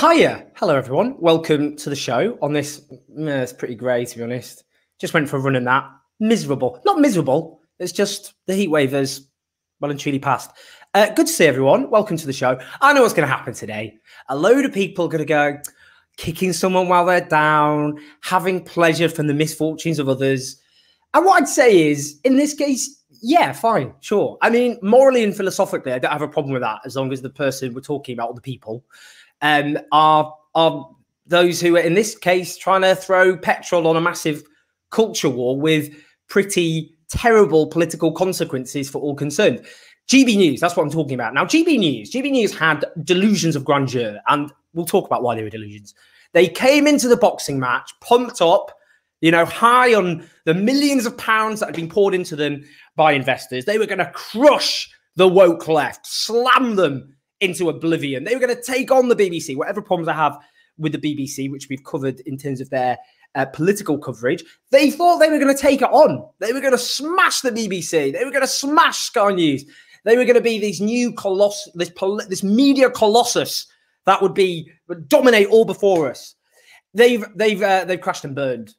Hiya. Hello, everyone. Welcome to the show on this. eh, it's pretty grey, to be honest. Just went for a run in that. Miserable. Not miserable. It's just the heat wave has well and truly passed. Uh, good to see everyone. Welcome to the show. I know what's going to happen today. A load of people are going to go kicking someone while they're down, having pleasure from the misfortunes of others. And what I'd say is, in this case, yeah, fine, sure. I mean, morally and philosophically, I don't have a problem with that as long as the person we're talking about, the people, um, are are those who are in this case trying to throw petrol on a massive culture war with pretty terrible political consequences for all concerned. GB News, that's what I'm talking about. Now, GB News, GB News had delusions of grandeur, and we'll talk about why they were delusions. They came into the boxing match pumped up, you know, high on the millions of pounds that had been poured into them by investors. They were going to crush the woke left, slam them into oblivion. They were going to take on the BBC, whatever problems I have with the BBC, which we've covered in terms of their uh, political coverage. They thought they were going to take it on. They were going to smash the BBC. They were going to smash Sky News. They were going to be these new coloss, this pol- this media colossus that would be dominate all before us. They've they've uh, they've crashed and burned.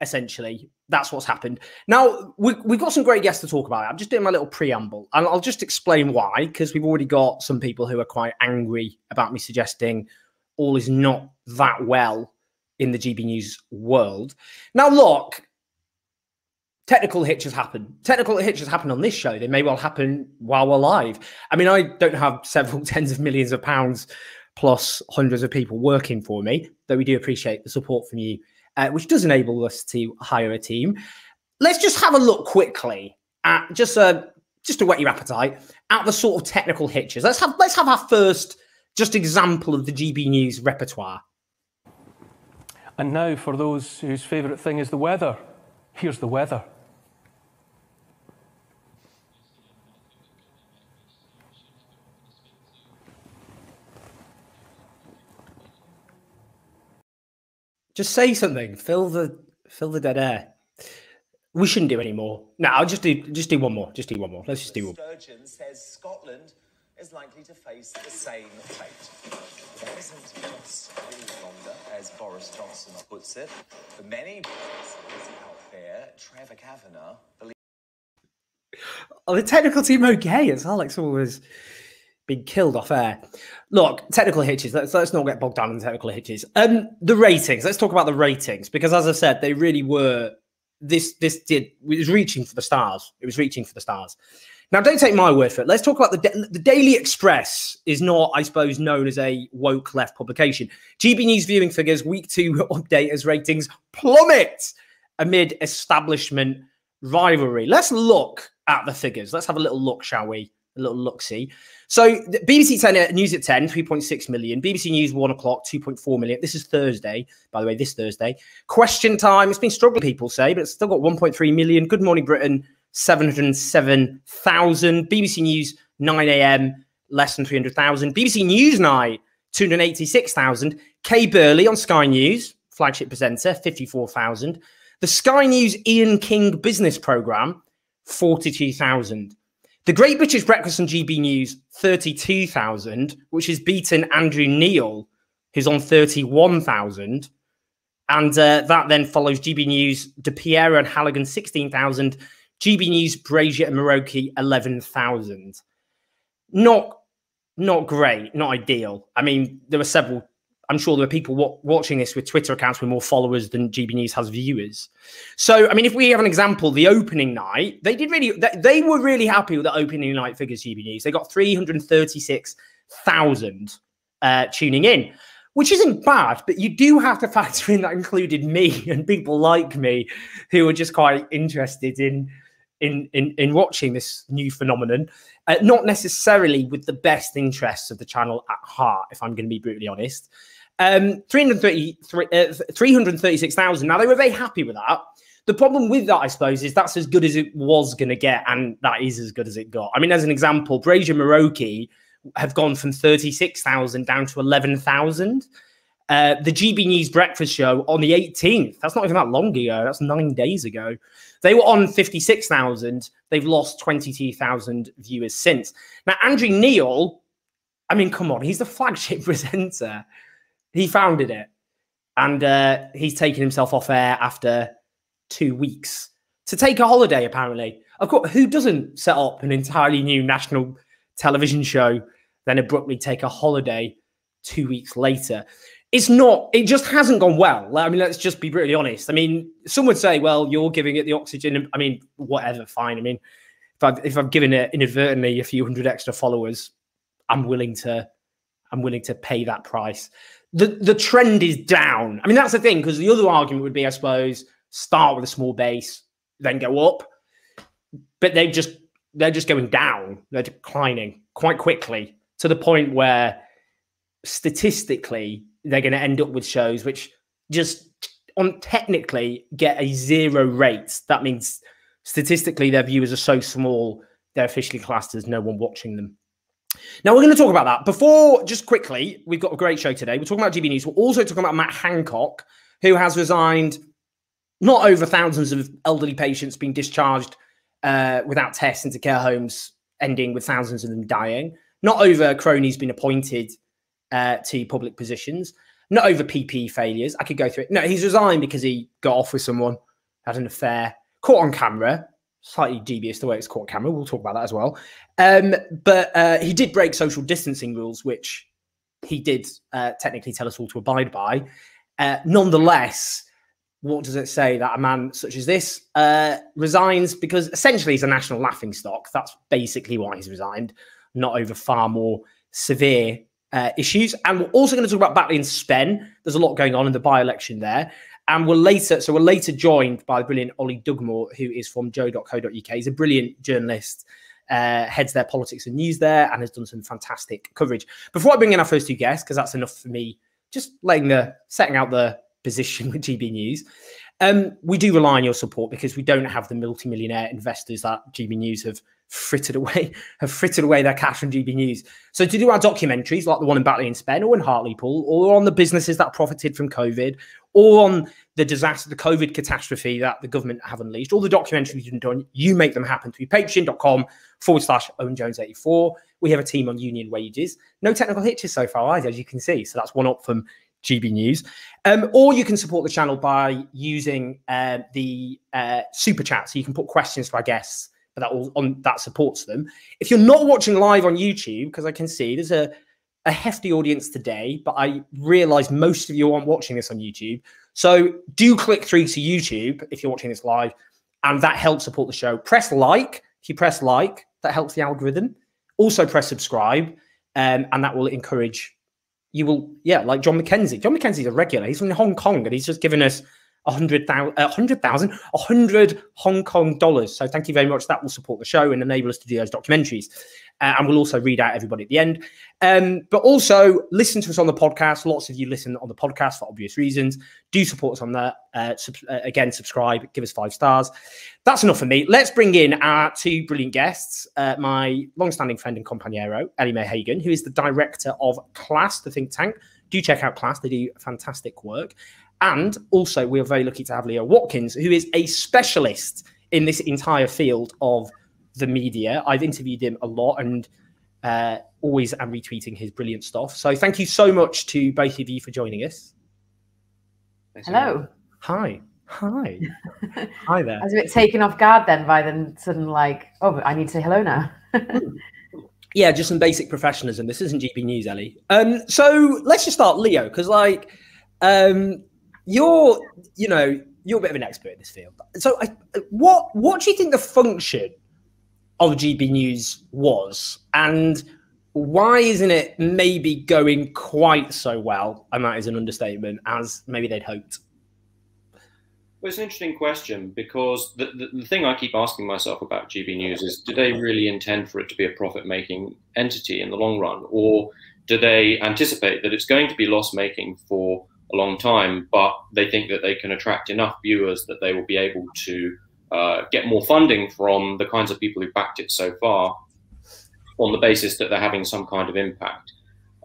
Essentially, that's what's happened. Now we, we've got some great guests to talk about. I'm just doing my little preamble, and I'll just explain why because we've already got some people who are quite angry about me suggesting all is not that well in the GB News world. Now, look, technical hitches happen. Technical hitches happen on this show. They may well happen while we're live. I mean, I don't have several tens of millions of pounds plus hundreds of people working for me, though we do appreciate the support from you, uh, which does enable us to hire a team. Let's just have a look quickly at just uh, just to whet your appetite at the sort of technical hitches. Let's have let's have our first just example of the GB News repertoire. And now, for those whose favourite thing is the weather, here's the weather. Just say something. Fill the fill the dead air. We shouldn't do any more. No, I'll just do just do one more. Just do one more. Let's just do one. Sturgeon says Scotland is likely to face the same fate. There isn't just any longer, as Boris Johnson puts it. For many out there, Trevor Kavanagh believes. Are the technical team okay? It's not like being killed off air. Look, technical hitches. Let's let's not get bogged down in technical hitches. Um, the ratings. Let's talk about the ratings because, as I said, they really were. This this did was reaching for the stars. It was reaching for the stars. Now, don't take my word for it. Let's talk about the the Daily Express. Is not, I suppose, known as a woke left publication. GB News viewing figures week two update as ratings plummet amid establishment rivalry. Let's look at the figures. Let's have a little look, shall we? A little look see. So BBC 10 uh, News at 10, 3.6 million. BBC News 1 o'clock, 2.4 million. This is Thursday, by the way, this Thursday. Question time. It's been struggling, people say, but it's still got 1.3 million. Good Morning Britain, 707,000. BBC News 9 a.m., less than 300,000. BBC Newsnight, 286,000. Kay Burley on Sky News, flagship presenter, 54,000. The Sky News Ian King business program, 42,000. The Great British Breakfast on GB News, 32,000, which has beaten Andrew Neil, who's on 31,000. And uh, that then follows GB News, De Piero and Halligan, 16,000. GB News, Brazier and Maroki, 11,000. Not, not great, not ideal. I mean, there were several I'm sure there are people wa- watching this with Twitter accounts with more followers than GB News has viewers. So, I mean, if we have an example, the opening night, they did really, they, they were really happy with the opening night figures, GB News. They got 336,000 uh, tuning in, which isn't bad, but you do have to factor in that included me and people like me who are just quite interested in. In, in, in watching this new phenomenon, uh, not necessarily with the best interests of the channel at heart, if I'm going to be brutally honest. Um, 333, uh, 336,000. Now, they were very happy with that. The problem with that, I suppose, is that's as good as it was going to get, and that is as good as it got. I mean, as an example, Brazier Maroki have gone from 36,000 down to 11,000. Uh, the GB News Breakfast Show on the 18th, that's not even that long ago, that's nine days ago. They were on 56,000. They've lost 22,000 viewers since. Now, Andrew Neil, I mean, come on, he's the flagship presenter He founded it, and uh, he's taken himself off air after two weeks to take a holiday. Apparently, of course, who doesn't set up an entirely new national television show, then abruptly take a holiday two weeks later? It's not. It just hasn't gone well. I mean, let's just be brutally honest. I mean, some would say, "Well, you're giving it the oxygen." I mean, whatever, fine. I mean, if I've if I've given it inadvertently a few hundred extra followers, I'm willing to I'm willing to pay that price. The the trend is down. I mean, that's the thing, because the other argument would be, I suppose, start with a small base, then go up. But they just they're just going down. They're declining quite quickly to the point where statistically they're going to end up with shows which just on technically get a zero rate. That means statistically their viewers are so small they're officially classed as no one watching them. Now we're going to talk about that. Before, just quickly, we've got a great show today. We're talking about GB News. We're also talking about Matt Hancock, who has resigned. Not over thousands of elderly patients being discharged uh, without tests into care homes, ending with thousands of them dying. Not over cronies being appointed uh, to public positions. Not over PP failures. I could go through it. No, he's resigned because he got off with someone, had an affair, caught on camera, slightly dubious the way it's caught camera. We'll talk about that as well. Um, but uh, he did break social distancing rules, which he did uh, technically tell us all to abide by. Uh, nonetheless, what does it say that a man such as this uh, resigns because essentially he's a national laughing stock? That's basically why he's resigned, not over far more severe uh, issues. And we're also going to talk about and Spen. There's a lot going on in the by election there. And we're later, so we're later joined by the brilliant Oli Dugmore, who is from joe.co.uk. He's a brilliant journalist, uh, heads their politics and news there, and has done some fantastic coverage. Before I bring in our first two guests, because that's enough for me, just laying the setting out the position with GB News. Um, we do rely on your support because we don't have the multi-millionaire investors that GB News have frittered away, have frittered away their cash from GB News. So to do our documentaries like the one in Batley and Spen or in Hartlepool, or on the businesses that profited from COVID, or on the disaster, the COVID catastrophe that the government have unleashed, all the documentaries you've done, you make them happen through patreon.com forward slash Owen Jones 84. We have a team on union wages. No technical hitches so far either, as you can see. So that's one up from GB News. Um, or you can support the channel by using uh, the uh, super chat. So you can put questions to our guests but that all on that supports them. If you're not watching live on YouTube, because I can see there's a a hefty audience today, but I realize most of you aren't watching this on YouTube. So do click through to YouTube if you're watching this live, and that helps support the show. Press like. If you press like, that helps the algorithm. Also press subscribe, um, and that will encourage. You will, yeah, like John McKenzie. John McKenzie's a regular. He's from Hong Kong, and he's just given us a hundred thousand, a hundred thousand, a hundred Hong Kong dollars. So thank you very much. That will support the show and enable us to do those documentaries. Uh, and we'll also read out everybody at the end. Um, but also listen to us on the podcast. Lots of you listen on the podcast for obvious reasons. Do support us on that. Uh, sub- uh, again, subscribe, give us five stars. That's enough for me. Let's bring in our two brilliant guests. Uh, my long-standing friend and companiero, Ellie Mae Hagan, who is the director of Class, the think tank. Do check out Class; they do fantastic work. And also, we are very lucky to have Leo Watkins, who is a specialist in this entire field of the media. I've interviewed him a lot and uh, always am retweeting his brilliant stuff. So thank you so much to both of you for joining us. Hello. Hi. Hi. Hi there. I was a bit taken off guard then by the sudden like, oh, I need to say hello now. yeah, just some basic professionalism. This isn't GB News, Ellie. Um, so let's just start, Leo, because like, um, you're, you know, you're a bit of an expert in this field. So, I, what what do you think the function of GB News was, and why isn't it maybe going quite so well? And that is an understatement, as maybe they'd hoped. Well, it's an interesting question because the, the, the, thing I keep asking myself about GB News is do they really intend for it to be a profit making entity in the long run? Or do they anticipate that it's going to be loss making for a long time, but they think that they can attract enough viewers that they will be able to uh, get more funding from the kinds of people who backed it so far on the basis that they're having some kind of impact.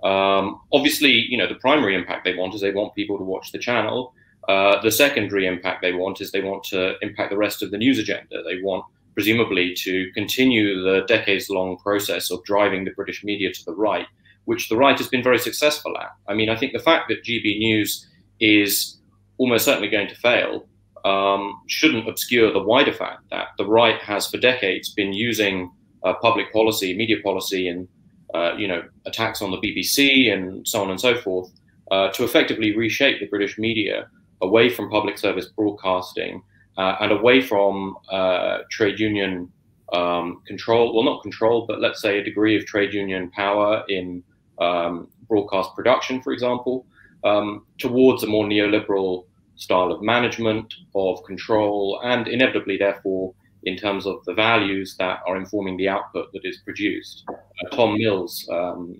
Um, obviously, you know, the primary impact they want is they want people to watch the channel. Uh, the secondary impact they want is they want to impact the rest of the news agenda. They want, presumably, to continue the decades long process of driving the British media to the right which the right has been very successful at. I mean, I think the fact that GB News is almost certainly going to fail um, shouldn't obscure the wider fact that the right has for decades been using uh, public policy, media policy, and uh, you know attacks on the BBC and so on and so forth uh, to effectively reshape the British media away from public service broadcasting uh, and away from uh, trade union um, control. Well, not control, but let's say a degree of trade union power in um, broadcast production, for example, um, towards a more neoliberal style of management, of control, and inevitably, therefore, in terms of the values that are informing the output that is produced. Uh, Tom Mills um,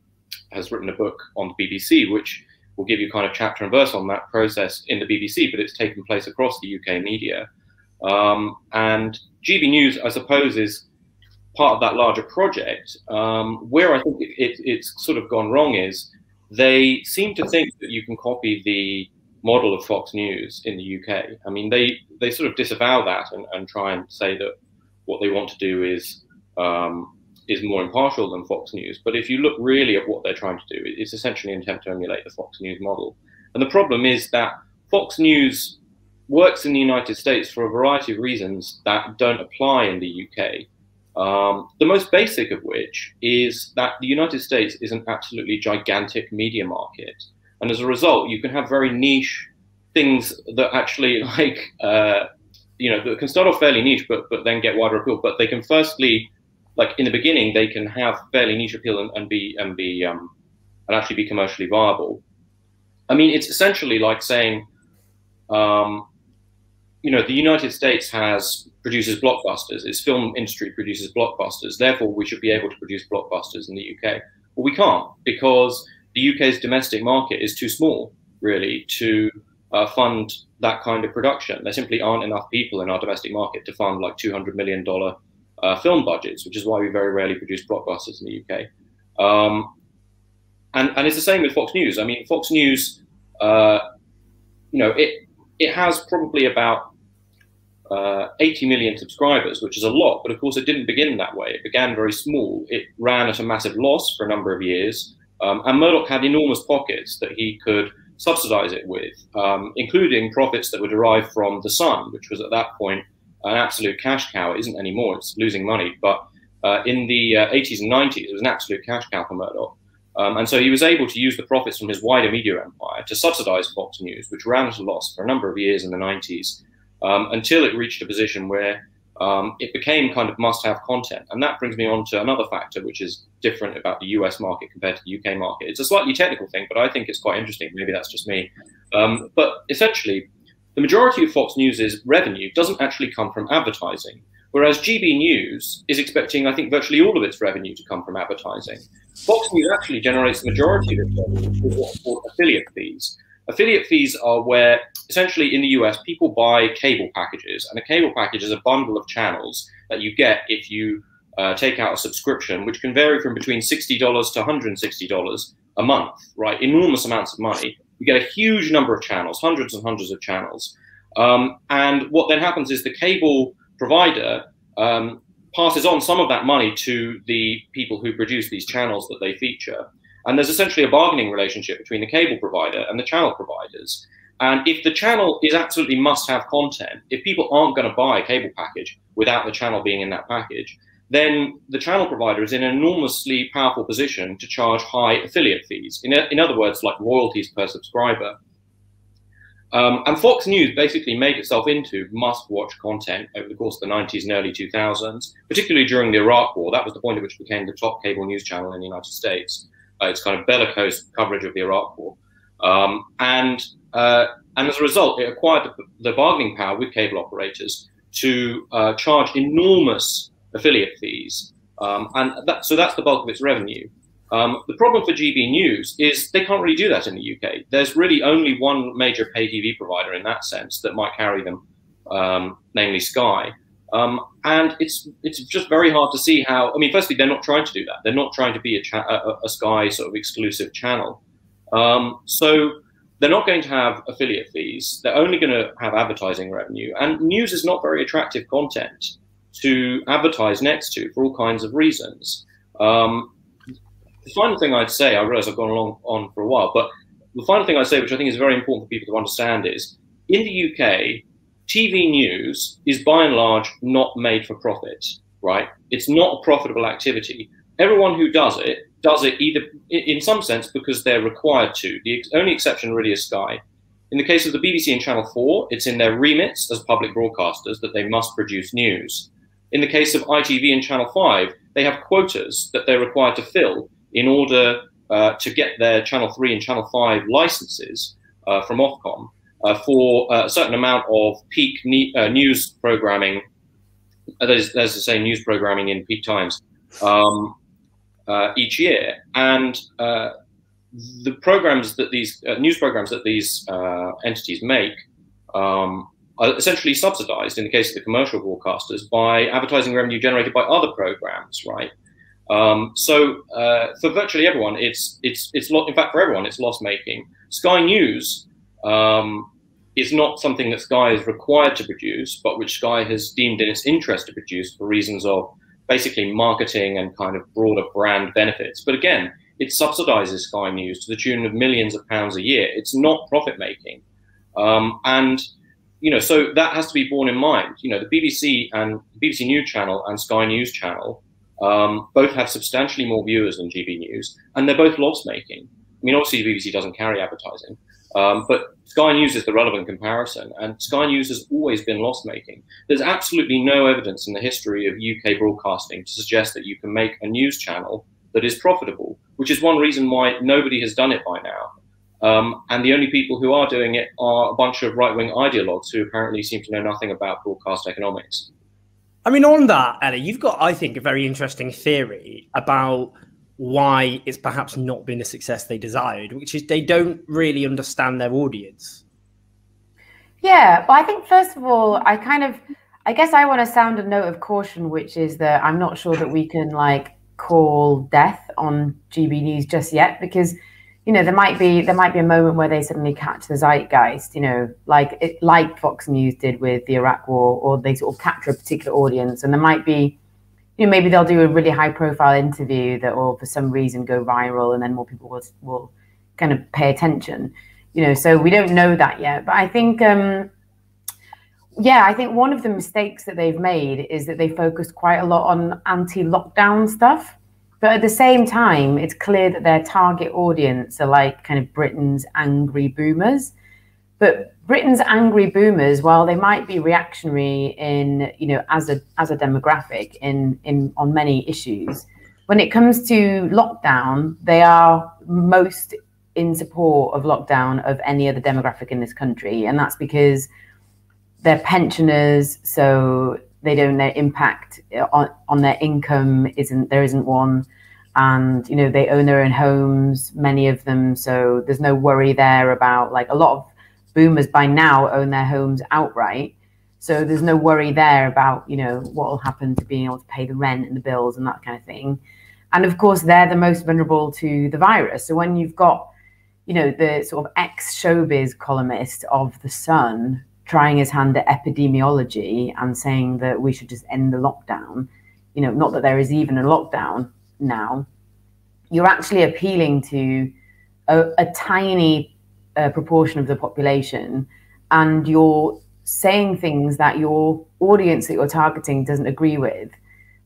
has written a book on the BBC, which will give you kind of chapter and verse on that process in the BBC, but it's taken place across the UK media. Um, and GB News, I suppose, is part of that larger project. Um, where I think it, it, it's sort of gone wrong is they seem to think that you can copy the model of Fox News in the UK. I mean, they they sort of disavow that and, and try and say that what they want to do is um, is more impartial than Fox News. But if you look really at what they're trying to do, it's essentially an attempt to emulate the Fox News model. And the problem is that Fox News works in the United States for a variety of reasons that don't apply in the UK. Um, the most basic of which is that the United States is an absolutely gigantic media market. And as a result, you can have very niche things that actually like, uh, you know, that can start off fairly niche, but, but then get wider appeal. But they can firstly, like in the beginning, they can have fairly niche appeal and, and be, and be, um, and actually be commercially viable. I mean, it's essentially like saying, um, you know, the United States has produces blockbusters. Its film industry produces blockbusters. Therefore, we should be able to produce blockbusters in the UK. Well, we can't because the UK's domestic market is too small, really, to uh, fund that kind of production. There simply aren't enough people in our domestic market to fund like $200 million uh, film budgets, which is why we very rarely produce blockbusters in the UK. Um, and, and it's the same with Fox News. I mean, Fox News, uh, you know, it, it has probably about uh, 80 million subscribers, which is a lot, but of course it didn't begin that way. It began very small. It ran at a massive loss for a number of years. Um, and Murdoch had enormous pockets that he could subsidize it with, um, including profits that were derived from The Sun, which was at that point an absolute cash cow. It isn't anymore, it's losing money. But uh, in the uh, 80s and 90s, it was an absolute cash cow for Murdoch. Um, and so he was able to use the profits from his wider media empire to subsidize Fox News, which ran at a loss for a number of years in the 90s um, until it reached a position where um, it became kind of must-have content. And that brings me on to another factor, which is different about the US market compared to the UK market. It's a slightly technical thing, but I think it's quite interesting. Maybe that's just me. Um, but essentially, the majority of Fox News's revenue doesn't actually come from advertising, whereas GB News is expecting, I think, virtually all of its revenue to come from advertising. Fox News actually generates the majority of its revenue what's called affiliate fees. Affiliate fees are where essentially in the US people buy cable packages, and a cable package is a bundle of channels that you get if you uh, take out a subscription, which can vary from between $60 to $160 a month, right? Enormous amounts of money. You get a huge number of channels, hundreds and hundreds of channels. Um, and what then happens is the cable provider um, passes on some of that money to the people who produce these channels that they feature. And there's essentially a bargaining relationship between the cable provider and the channel providers. And if the channel is absolutely must have content, if people aren't going to buy a cable package without the channel being in that package, then the channel provider is in an enormously powerful position to charge high affiliate fees. In, in other words, like royalties per subscriber. Um, and Fox News basically made itself into must watch content over the course of the 90s and early 2000s, particularly during the Iraq War. That was the point at which it became the top cable news channel in the United States uh, its kind of bellicose coverage of the Iraq War. Um, and, uh, and as a result, it acquired the, the bargaining power with cable operators to uh, charge enormous affiliate fees. Um, and that, so that's the bulk of its revenue. Um, the problem for GB News is they can't really do that in the UK. There's really only one major pay TV provider in that sense that might carry them, um, namely Sky. Um, and it's it's just very hard to see how. I mean, firstly, they're not trying to do that. They're not trying to be a, a, a Sky sort of exclusive channel. Um, so they're not going to have affiliate fees. They're only going to have advertising revenue. And news is not very attractive content to advertise next to for all kinds of reasons. Um, the final thing I'd say, I realize I've gone along on for a while, but the final thing I'd say, which I think is very important for people to understand, is in the UK, TV news is by and large not made for profit, right? It's not a profitable activity. Everyone who does it does it either, in some sense, because they're required to. The only exception really is Sky. In the case of the BBC and Channel 4, it's in their remits as public broadcasters that they must produce news. In the case of ITV and Channel 5, they have quotas that they're required to fill in order uh, to get their Channel 3 and Channel 5 licenses uh, from Ofcom uh, for uh, a certain amount of peak ne uh, news programming. Uh, is, that is to say, news programming in peak times um, each year. And the programs that these news programs that these entities make um, are essentially subsidized in the case of the commercial broadcasters by advertising revenue generated by other programs, right? Um, so uh, for virtually everyone, it's it's it's in fact for everyone, it's loss making. Sky News um, is not something that Sky is required to produce, but which Sky has deemed in its interest to produce for reasons of basically marketing and kind of broader brand benefits. But again, it subsidizes Sky News to the tune of millions of pounds a year. It's not profit making, um, and you know so that has to be borne in mind. You know the BBC and BBC News Channel and Sky News Channel um, both have substantially more viewers than GB News, and they're both loss making. I mean, obviously, the BBC doesn't carry advertising, um, but Sky News is the relevant comparison, and Sky News has always been loss making. There's absolutely no evidence in the history of UK broadcasting to suggest that you can make a news channel that is profitable, which is one reason why nobody has done it by now. Um, and the only people who are doing it are a bunch of right wing ideologues who apparently seem to know nothing about broadcast economics. I mean, on that, Ellie, you've got, I think, a very interesting theory about why it's perhaps not been the success they desired, which is they don't really understand their audience. Yeah, well, I think first of all, I kind of, I guess I want to sound a note of caution, which is that I'm not sure that we can like call death on GB News just yet because you know, there might be there might be a moment where they suddenly catch the zeitgeist, you know, like it, like Fox News did with the Iraq War, or they sort of capture a particular audience, and there might be, you know, maybe they'll do a really high profile interview that will for some reason go viral, and then more people will will kind of pay attention, you know. So we don't know that yet, but I think. um yeah, I think one of the mistakes that they've made is that they focused quite a lot on anti-lockdown stuff but at the same time, it's clear that their target audience are like kind of Britain's angry boomers. But Britain's angry boomers, while they might be reactionary in, you know, as a as a demographic in in on many issues, when it comes to lockdown, they are most in support of lockdown of any other demographic in this country, and that's because they're pensioners, so they don't their impact on, on their income isn't there isn't one and you know they own their own homes many of them so there's no worry there about like a lot of boomers by now own their homes outright. So there's no worry there about you know what will happen to being able to pay the rent and the bills and that kind of thing. And of course they're the most vulnerable to the virus. So when you've got you know the sort of ex showbiz columnist of the sun trying his hand at epidemiology and saying that we should just end the lockdown, you know, not that there is even a lockdown now, you're actually appealing to a, a tiny proportion of the population and you're saying things that your audience that you're targeting doesn't agree with.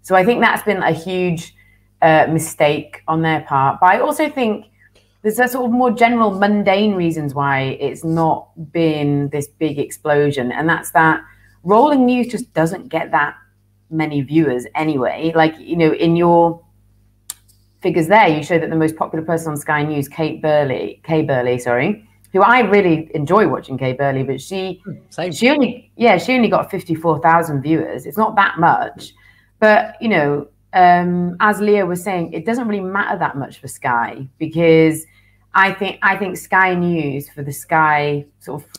So I think that's been a huge uh, mistake on their part. But I also think there's a sort of more general mundane reasons why it's not been this big explosion and that's that rolling news just doesn't get that many viewers anyway like you know in your figures there you show that the most popular person on sky news kate burley kay burley sorry who i really enjoy watching kay burley but she hmm, Same. she only yeah she only got 54000 viewers it's not that much but you know um, as Leo was saying, it doesn't really matter that much for Sky because I think I think Sky News for the Sky sort of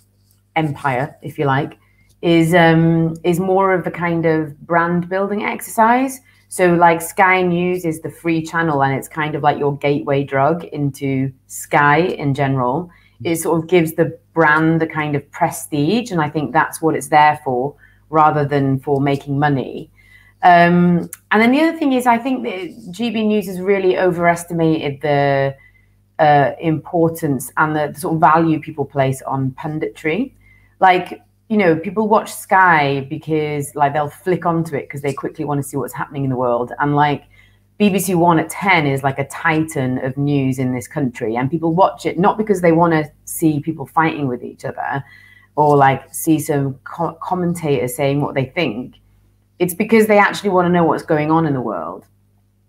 empire, if you like, is um, is more of a kind of brand building exercise. So like Sky News is the free channel and it's kind of like your gateway drug into Sky in general. It sort of gives the brand a kind of prestige, and I think that's what it's there for, rather than for making money. Um, and then the other thing is, I think that GB News has really overestimated the uh, importance and the, the sort of value people place on punditry. Like, you know, people watch Sky because like they'll flick onto it because they quickly want to see what's happening in the world. And like BBC One at 10 is like a titan of news in this country. And people watch it not because they want to see people fighting with each other or like see some co- commentators saying what they think. It's because they actually want to know what's going on in the world.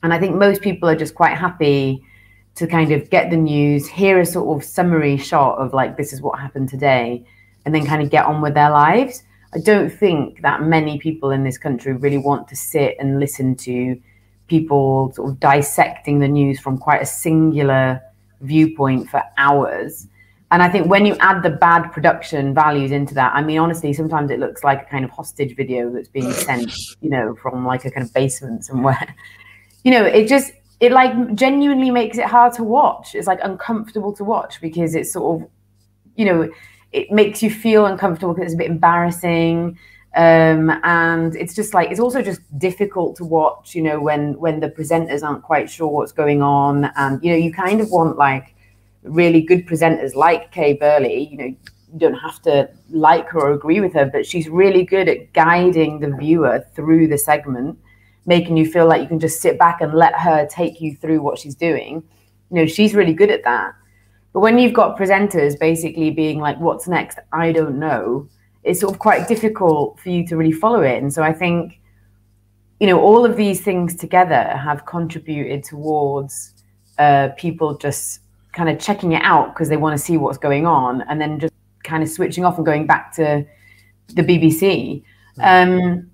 And I think most people are just quite happy to kind of get the news, hear a sort of summary shot of like, this is what happened today, and then kind of get on with their lives. I don't think that many people in this country really want to sit and listen to people sort of dissecting the news from quite a singular viewpoint for hours. And I think when you add the bad production values into that, I mean, honestly, sometimes it looks like a kind of hostage video that's being sent, you know, from like a kind of basement somewhere. You know, it just, it like genuinely makes it hard to watch. It's like uncomfortable to watch because it's sort of, you know, it makes you feel uncomfortable because it's a bit embarrassing. Um, and it's just like it's also just difficult to watch, you know, when when the presenters aren't quite sure what's going on, and you know, you kind of want like really good presenters like Kay Burley. You know, you don't have to like her or agree with her, but she's really good at guiding the viewer through the segment, making you feel like you can just sit back and let her take you through what she's doing. You know, she's really good at that. But when you've got presenters basically being like, "What's next? I don't know." It's sort of quite difficult for you to really follow it. And so I think, you know, all of these things together have contributed towards uh, people just kind of checking it out because they want to see what's going on and then just kind of switching off and going back to the BBC. Um,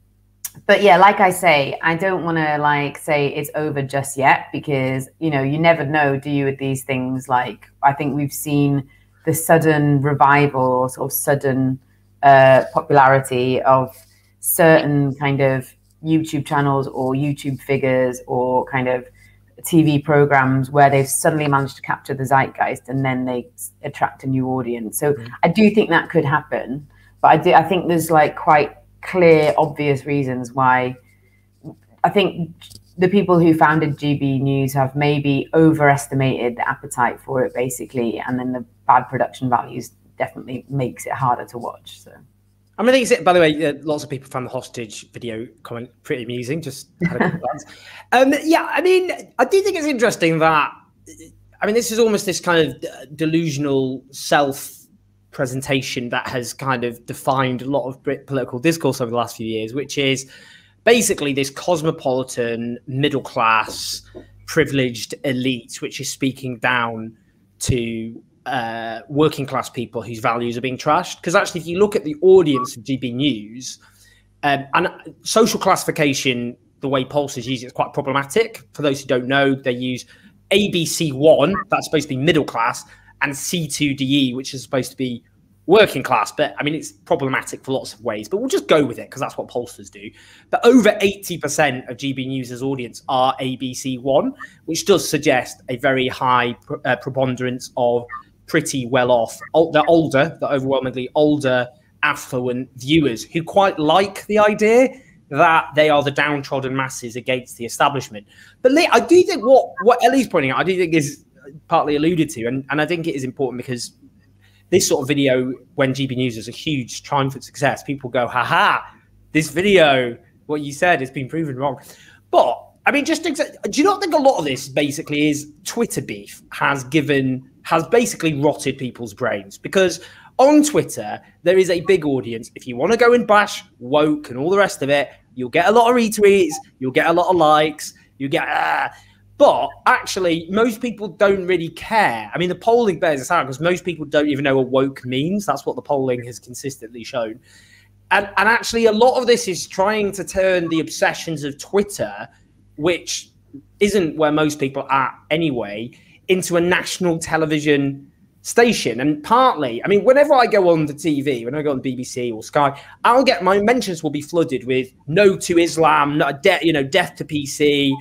but yeah, like I say, I don't want to like say it's over just yet because you know you never know, do you? With these things, like I think we've seen the sudden revival or sort of sudden uh, popularity of certain kind of YouTube channels or YouTube figures or kind of TV programs where they've suddenly managed to capture the zeitgeist and then they attract a new audience. So mm-hmm. I do think that could happen, but I do I think there's like quite clear, obvious reasons why. I think the people who founded GB News have maybe overestimated the appetite for it, basically, and then the bad production values definitely makes it harder to watch. So. I mean, I think it's, by the way, uh, lots of people found the hostage video comment pretty amusing. Just um, yeah, I mean, I do think it's interesting that, I mean, this is almost this kind of delusional self presentation that has kind of defined a lot of Brit political discourse over the last few years, which is basically this cosmopolitan, middle class, privileged elite, which is speaking down to uh, working class people whose values are being trashed. Because actually, if you look at the audience of GB News, um, and social classification, the way pollsters use it is quite problematic. For those who don't know, they use ABC1, that's supposed to be middle class, and C2DE, which is supposed to be working class. But I mean, it's problematic for lots of ways, but we'll just go with it because that's what pollsters do. But over 80% of GB News' audience are ABC1, which does suggest a very high uh, preponderance of pretty well off. They're older, they're overwhelmingly older, affluent viewers who quite like the idea that they are the downtrodden masses against the establishment. But I do think what what Ellie's pointing out, I do think is partly alluded to, and, and I think it is important because this sort of video, when GB News is a huge triumphant success, people go, haha, this video, what you said has been proven wrong. But I mean, just do you not think a lot of this basically is Twitter beef has given has basically rotted people's brains because on Twitter there is a big audience. If you want to go and bash woke and all the rest of it, you'll get a lot of retweets, you'll get a lot of likes, you get. Uh, but actually, most people don't really care. I mean, the polling bears this out because most people don't even know what woke means. That's what the polling has consistently shown. And, and actually, a lot of this is trying to turn the obsessions of Twitter, which isn't where most people are anyway, into a national television station. And partly, I mean, whenever I go on the TV, when I go on BBC or Sky, I'll get my mentions will be flooded with no to Islam, not de- you know, death to PC,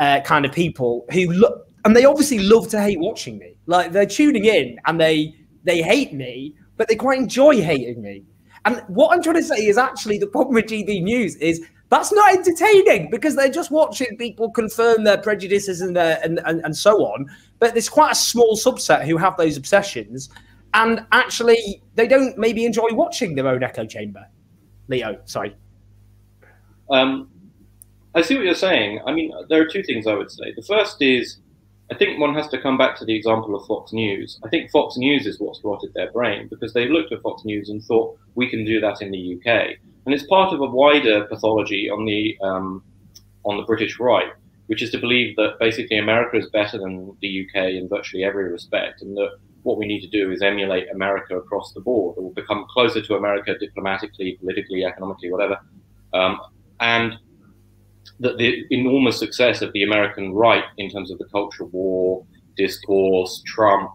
uh, kind of people who look, and they obviously love to hate watching me. Like they're tuning in and they they hate me, but they quite enjoy hating me. And what I'm trying to say is actually the problem with GB News is That's not entertaining because they're just watching people confirm their prejudices and, their, and, and, and so on. But there's quite a small subset who have those obsessions. And actually, they don't maybe enjoy watching their own echo chamber. Leo, sorry. Um, I see what you're saying. I mean, there are two things I would say. The first is, I think one has to come back to the example of Fox News. I think Fox News is what's rotted their brain because they looked at Fox News and thought we can do that in the UK, and it's part of a wider pathology on the um, on the British right, which is to believe that basically America is better than the UK in virtually every respect, and that what we need to do is emulate America across the board, or become closer to America diplomatically, politically, economically, whatever. Um, and that the enormous success of the American right in terms of the culture war, discourse, Trump,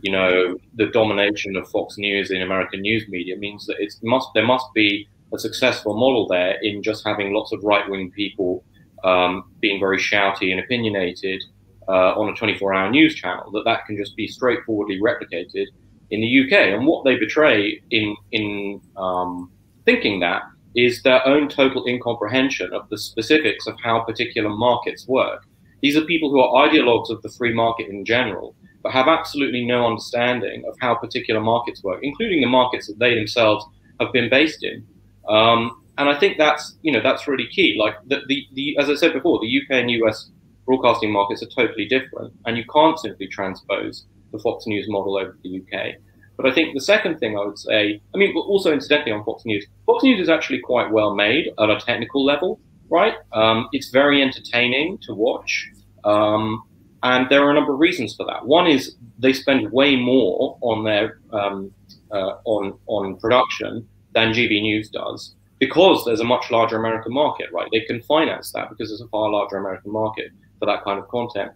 you know, the domination of Fox News in American news media means that it must there must be a successful model there in just having lots of right wing people um, being very shouty and opinionated uh, on a 24 hour news channel. That that can just be straightforwardly replicated in the UK. And what they betray in in um, thinking that is their own total incomprehension of the specifics of how particular markets work. These are people who are ideologues of the free market in general, but have absolutely no understanding of how particular markets work, including the markets that they themselves have been based in. Um, and I think that's you know that's really key. Like the, the, the as I said before, the UK and US broadcasting markets are totally different, and you can't simply transpose the Fox News model over to the UK. But I think the second thing I would say, I mean, also incidentally on Fox News, Fox News is actually quite well made at a technical level, right? Um, it's very entertaining to watch. Um, and there are a number of reasons for that. One is they spend way more on their um, uh, on on production than GB News does because there's a much larger American market, right? They can finance that because there's a far larger American market for that kind of content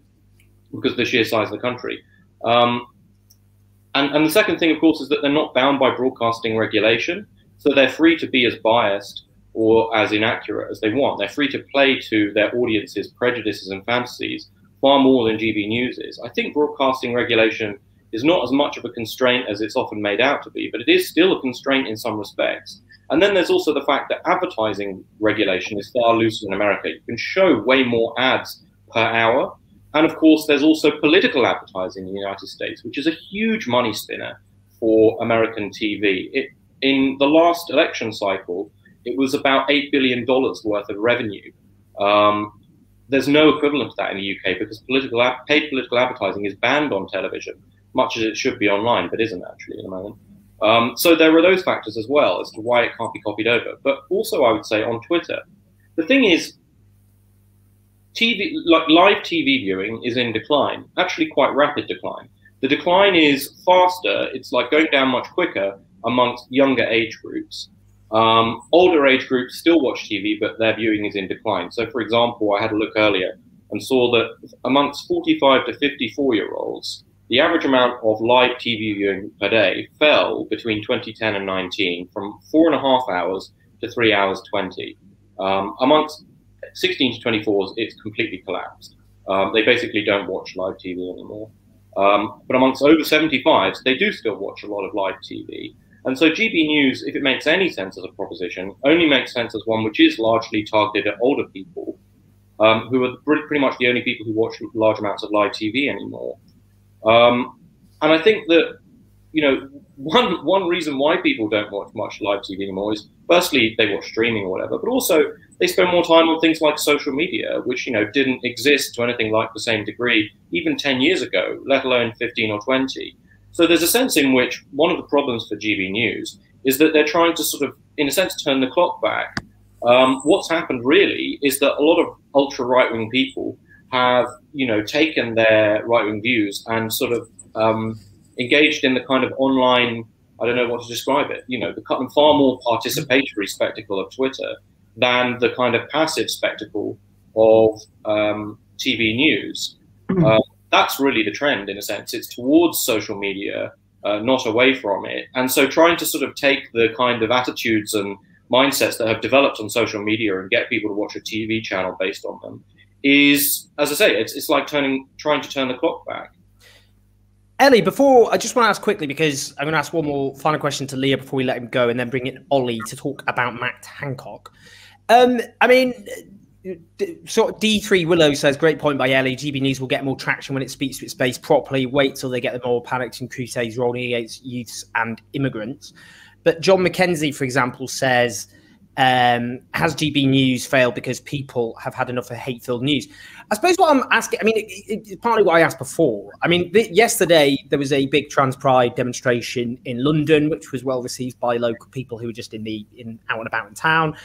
because of the sheer size of the country. Um, and, and the second thing, of course, is that they're not bound by broadcasting regulation. So they're free to be as biased or as inaccurate as they want. They're free to play to their audience's prejudices and fantasies far more than GB News is. I think broadcasting regulation is not as much of a constraint as it's often made out to be, but it is still a constraint in some respects. And then there's also the fact that advertising regulation is far looser in America. You can show way more ads per hour and of course, there's also political advertising in the United States, which is a huge money spinner for American TV. It, in the last election cycle, it was about $8 billion worth of revenue. Um, there's no equivalent to that in the UK because political paid political advertising is banned on television, much as it should be online, but isn't actually at the moment. Um, so there are those factors as well as to why it can't be copied over. But also, I would say on Twitter, the thing is, TV, like live TV viewing is in decline, actually quite rapid decline. The decline is faster, it's like going down much quicker amongst younger age groups. Um, older age groups still watch TV, but their viewing is in decline. So, for example, I had a look earlier and saw that amongst 45 to 54 year olds, the average amount of live TV viewing per day fell between 2010 and 19 from four and a half hours to three hours 20. Um, amongst 16 to 24s, it's completely collapsed. Um, they basically don't watch live TV anymore. Um, but amongst over 75s, they do still watch a lot of live TV. And so GB News, if it makes any sense as a proposition, only makes sense as one which is largely targeted at older people, um, who are pretty much the only people who watch large amounts of live TV anymore. Um, and I think that, you know, one one reason why people don't watch much live TV anymore is firstly they watch streaming or whatever, but also they spend more time on things like social media, which you know didn't exist to anything like the same degree even 10 years ago, let alone 15 or 20. So there's a sense in which one of the problems for GB News is that they're trying to sort of, in a sense, turn the clock back. Um, what's happened really is that a lot of ultra right wing people have, you know, taken their right wing views and sort of um, engaged in the kind of online, I don't know what to describe it, you know, the far more participatory spectacle of Twitter than the kind of passive spectacle of um, TV news. Hmm. Uh, that's really the trend in a sense. It's towards social media, uh, not away from it. And so trying to sort of take the kind of attitudes and mindsets that have developed on social media and get people to watch a TV channel based on them is, as I say, it's, it's like turning, trying to turn the clock back. Ellie, before I just want to ask quickly because I'm going to ask one more final question to Leo before we let him go, and then bring in Oli to talk about Matt Hancock. Um, I mean, sort of D3 Willow says, great point by Ellie. GB News will get more traction when it speaks to its base properly. Wait till they get the more panicked and crusades rolling against youths and immigrants. But John McKenzie, for example, says, um, has GB News failed because people have had enough of hate filled news? I suppose what I'm asking, I mean, it, it, it's partly what I asked before. I mean, yesterday there was a big trans pride demonstration in London, which was well received by local people who were just in the in out and about in town.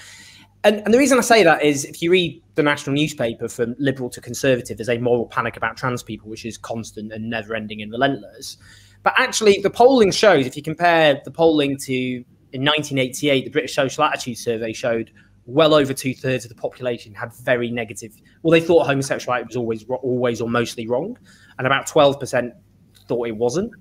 And, and the reason I say that is if you read the national newspaper from liberal to conservative, there's a moral panic about trans people, which is constant and never ending and relentless. But actually, the polling shows, if you compare the polling to in 1988, the British Social Attitude Survey showed well over two thirds of the population had very negative. Well, they thought homosexuality was always, always or mostly wrong, and about 12% thought it wasn't.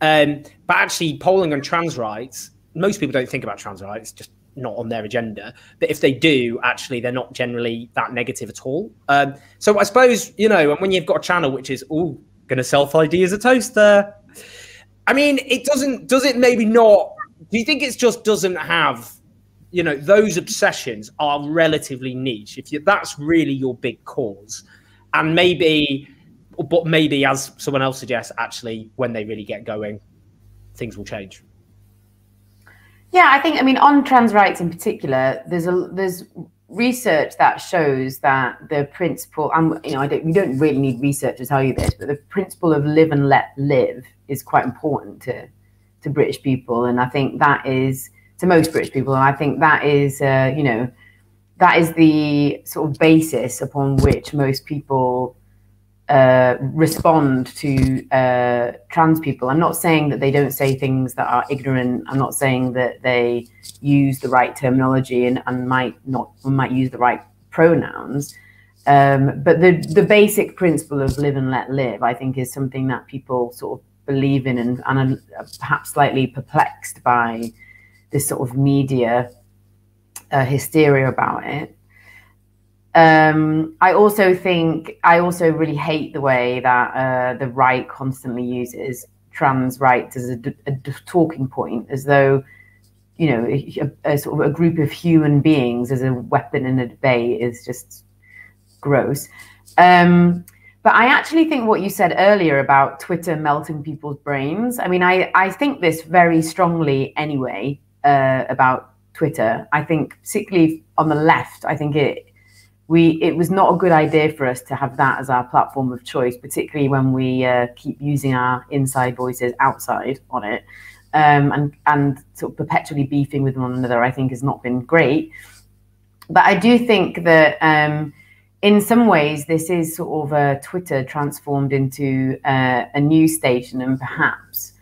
Um, but actually, polling on trans rights, most people don't think about trans rights, just not on their agenda. But if they do, actually, they're not generally that negative at all. Um, so I suppose you know, and when you've got a channel which is all going to self ID as a toaster. I mean, it doesn't. Does it maybe not do you think it just doesn't have you know those obsessions are relatively niche? If you, that's really your big cause. And maybe but maybe as someone else suggests actually when they really get going things will change. Yeah i think i mean on trans rights in particular there's a there's research that shows that the principle and you know i don't you don't really need research to tell you this? But the principle of live and let live is quite important to to British people, and I think that is to most British people, and I think that is uh, you know that is the sort of basis upon which most people uh, respond to uh, trans people. I'm not saying that they don't say things that are ignorant. I'm not saying that they use the right terminology and, and might not might use the right pronouns. Um, but the the basic principle of live and let live, I think, is something that people sort of believe in and, and perhaps slightly perplexed by this sort of media uh, hysteria about it. Um, I also think I also really hate the way that uh, the right constantly uses trans rights as a, a talking point, as though you know a, a, sort of a group of human beings as a weapon in a debate is just gross. Um, but I actually think what you said earlier about Twitter melting people's brains, I mean, I, I think this very strongly anyway uh, about Twitter. I think, particularly on the left, I think it we it was not a good idea for us to have that as our platform of choice, particularly when we uh, keep using our inside voices outside on it, um, and and sort of perpetually beefing with one another. I think has not been great. But I do think that. Um, in some ways, this is sort of a Twitter transformed into uh, a news station, and perhaps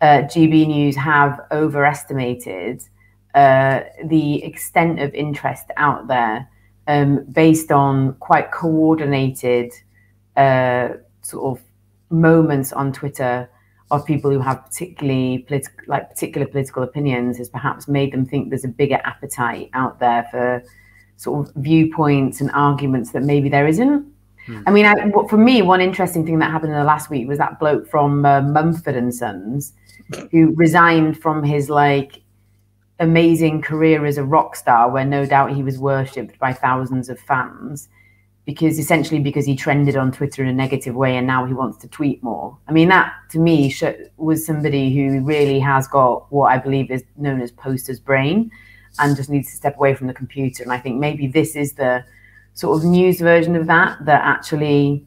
uh, GB News have overestimated uh, the extent of interest out there um, based on quite coordinated uh, sort of moments on Twitter of people who have particularly politi- like particular political opinions has perhaps made them think there's a bigger appetite out there for sort of viewpoints and arguments that maybe there isn't. Hmm. I mean, I, for me, one interesting thing that happened in the last week was that bloke from uh, Mumford and Sons who resigned from his like amazing career as a rock star, where no doubt he was worshipped by thousands of fans, because essentially because he trended on Twitter in a negative way, and now he wants to tweet more. I mean, that to me was somebody who really has got what I believe is known as poster's brain and just needs to step away from the computer. And I think maybe this is the sort of news version of that, that actually,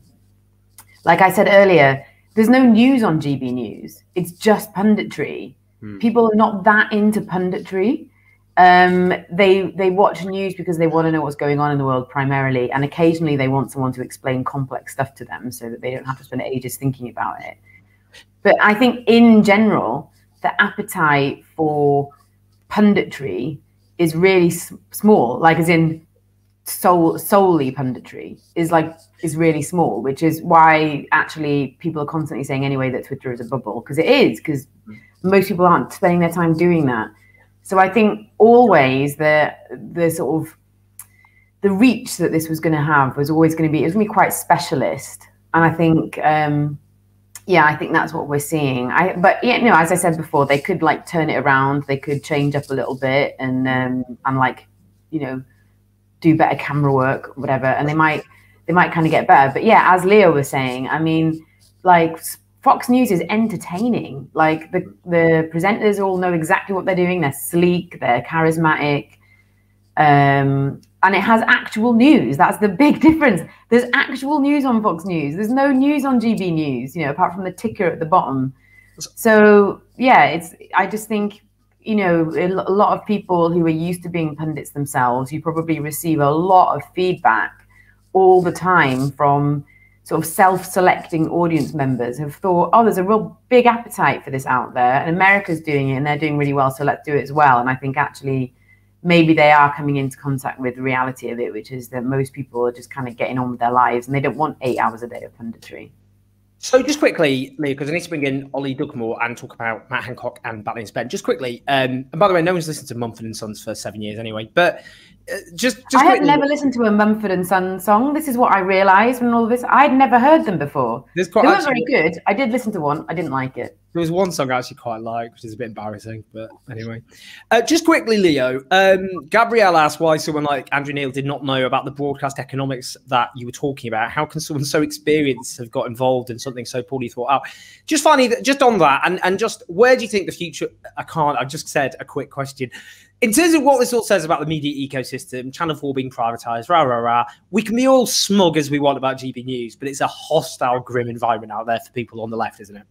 like I said earlier, there's no news on GB News. It's just punditry. Hmm. People are not that into punditry. Um, they they watch news because they want to know what's going on in the world primarily, and occasionally they want someone to explain complex stuff to them so that they don't have to spend ages thinking about it. But I think in general, the appetite for punditry is really small, like as in soul, solely punditry is like is really small, which is why actually people are constantly saying anyway that Twitter is a bubble because it is because most people aren't spending their time doing that. So I think always the the sort of the reach that this was going to have was always going to be it was going to be quite specialist, and I think um, yeah, I think that's what we're seeing. I but yeah, no, as I said before, they could like turn it around. They could change up a little bit and um and like you know do better camera work, whatever, and they might they might kind of get better. But yeah, as Leo was saying, I mean, like Fox News is entertaining. Like the the presenters all know exactly what they're doing. They're sleek. They're charismatic. Um, and it has actual news. That's the big difference. There's actual news on Fox News. There's no news on GB News, you know, apart from the ticker at the bottom. So yeah, it's. I just think you know a lot of people who are used to being pundits themselves, you probably receive a lot of feedback all the time from sort of self-selecting audience members have thought, oh, there's a real big appetite for this out there, and America's doing it, and they're doing really well, so let's do it as well. And I think actually maybe they are coming into contact with the reality of it, which is that most people are just kind of getting on with their lives and they don't want eight hours a day of punditry. So just quickly, Lee, because I need to bring in Oli Dugmore and talk about Matt Hancock and Batley and Spen. Just quickly, um, and by the way, no one's listened to Mumford and Sons for seven years anyway. But uh, just, just I have never listened to a Mumford and Sons song. This is what I realised when all of this. I'd never heard them before. They weren't very good. I did listen to one. I didn't like it. There was one song I actually quite like, which is a bit embarrassing, but anyway. Uh, just quickly, Leo. Um, Gabrielle asked why someone like Andrew Neil did not know about the broadcast economics that you were talking about. How can someone so experienced have got involved in something so poorly thought out? Just finally, just on that, and, and just where do you think the future? I can't. I just said a quick question. In terms of what this all says about the media ecosystem, Channel 4 being privatized, rah, rah, rah, we can be all smug as we want about GB News, but it's a hostile, grim environment out there for people on the left, isn't it?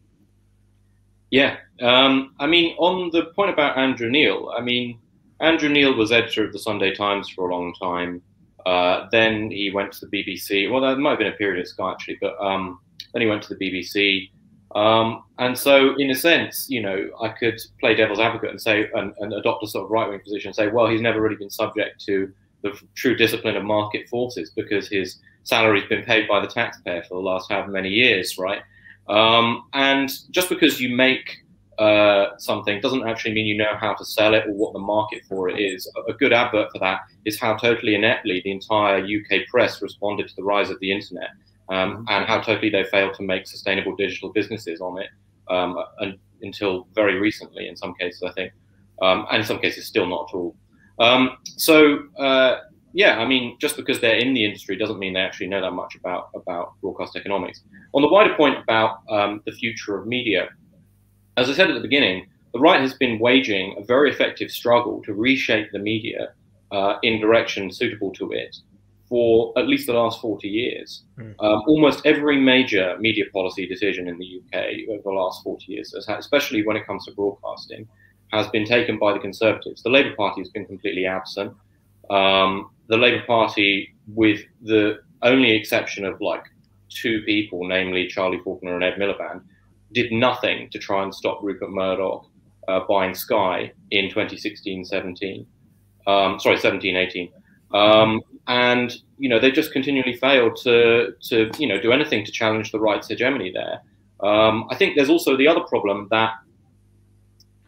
Yeah, um, I mean, on the point about Andrew Neil, I mean, Andrew Neil was editor of the Sunday Times for a long time. Uh, then he went to the BBC. Well, there might have been a period at Sky actually, but um, then he went to the BBC. Um, and so, in a sense, you know, I could play devil's advocate and say, and, and adopt a sort of right wing position and say, well, he's never really been subject to the true discipline of market forces because his salary's been paid by the taxpayer for the last however many years, right? Um, and just because you make uh, something doesn't actually mean you know how to sell it or what the market for it is. A good advert for that is how totally ineptly the entire UK press responded to the rise of the internet um, mm-hmm. and how totally they failed to make sustainable digital businesses on it um, and, until very recently, in some cases, I think, um, and in some cases, still not at all. Um, so, uh, yeah, I mean, just because they're in the industry doesn't mean they actually know that much about about broadcast economics. On the wider point about um, the future of media, as I said at the beginning, the right has been waging a very effective struggle to reshape the media uh, in direction suitable to it for at least the last 40 years. Mm. Um, almost every major media policy decision in the UK over the last 40 years, especially when it comes to broadcasting, has been taken by the Conservatives. The Labour Party has been completely absent. Um, the Labour Party, with the only exception of like two people, namely Charlie Falconer and Ed Miliband, did nothing to try and stop Rupert Murdoch uh, buying Sky in 2016 17. Um, sorry, 17 18. Um, and you know they just continually failed to to you know do anything to challenge the right's hegemony there. Um, I think there's also the other problem that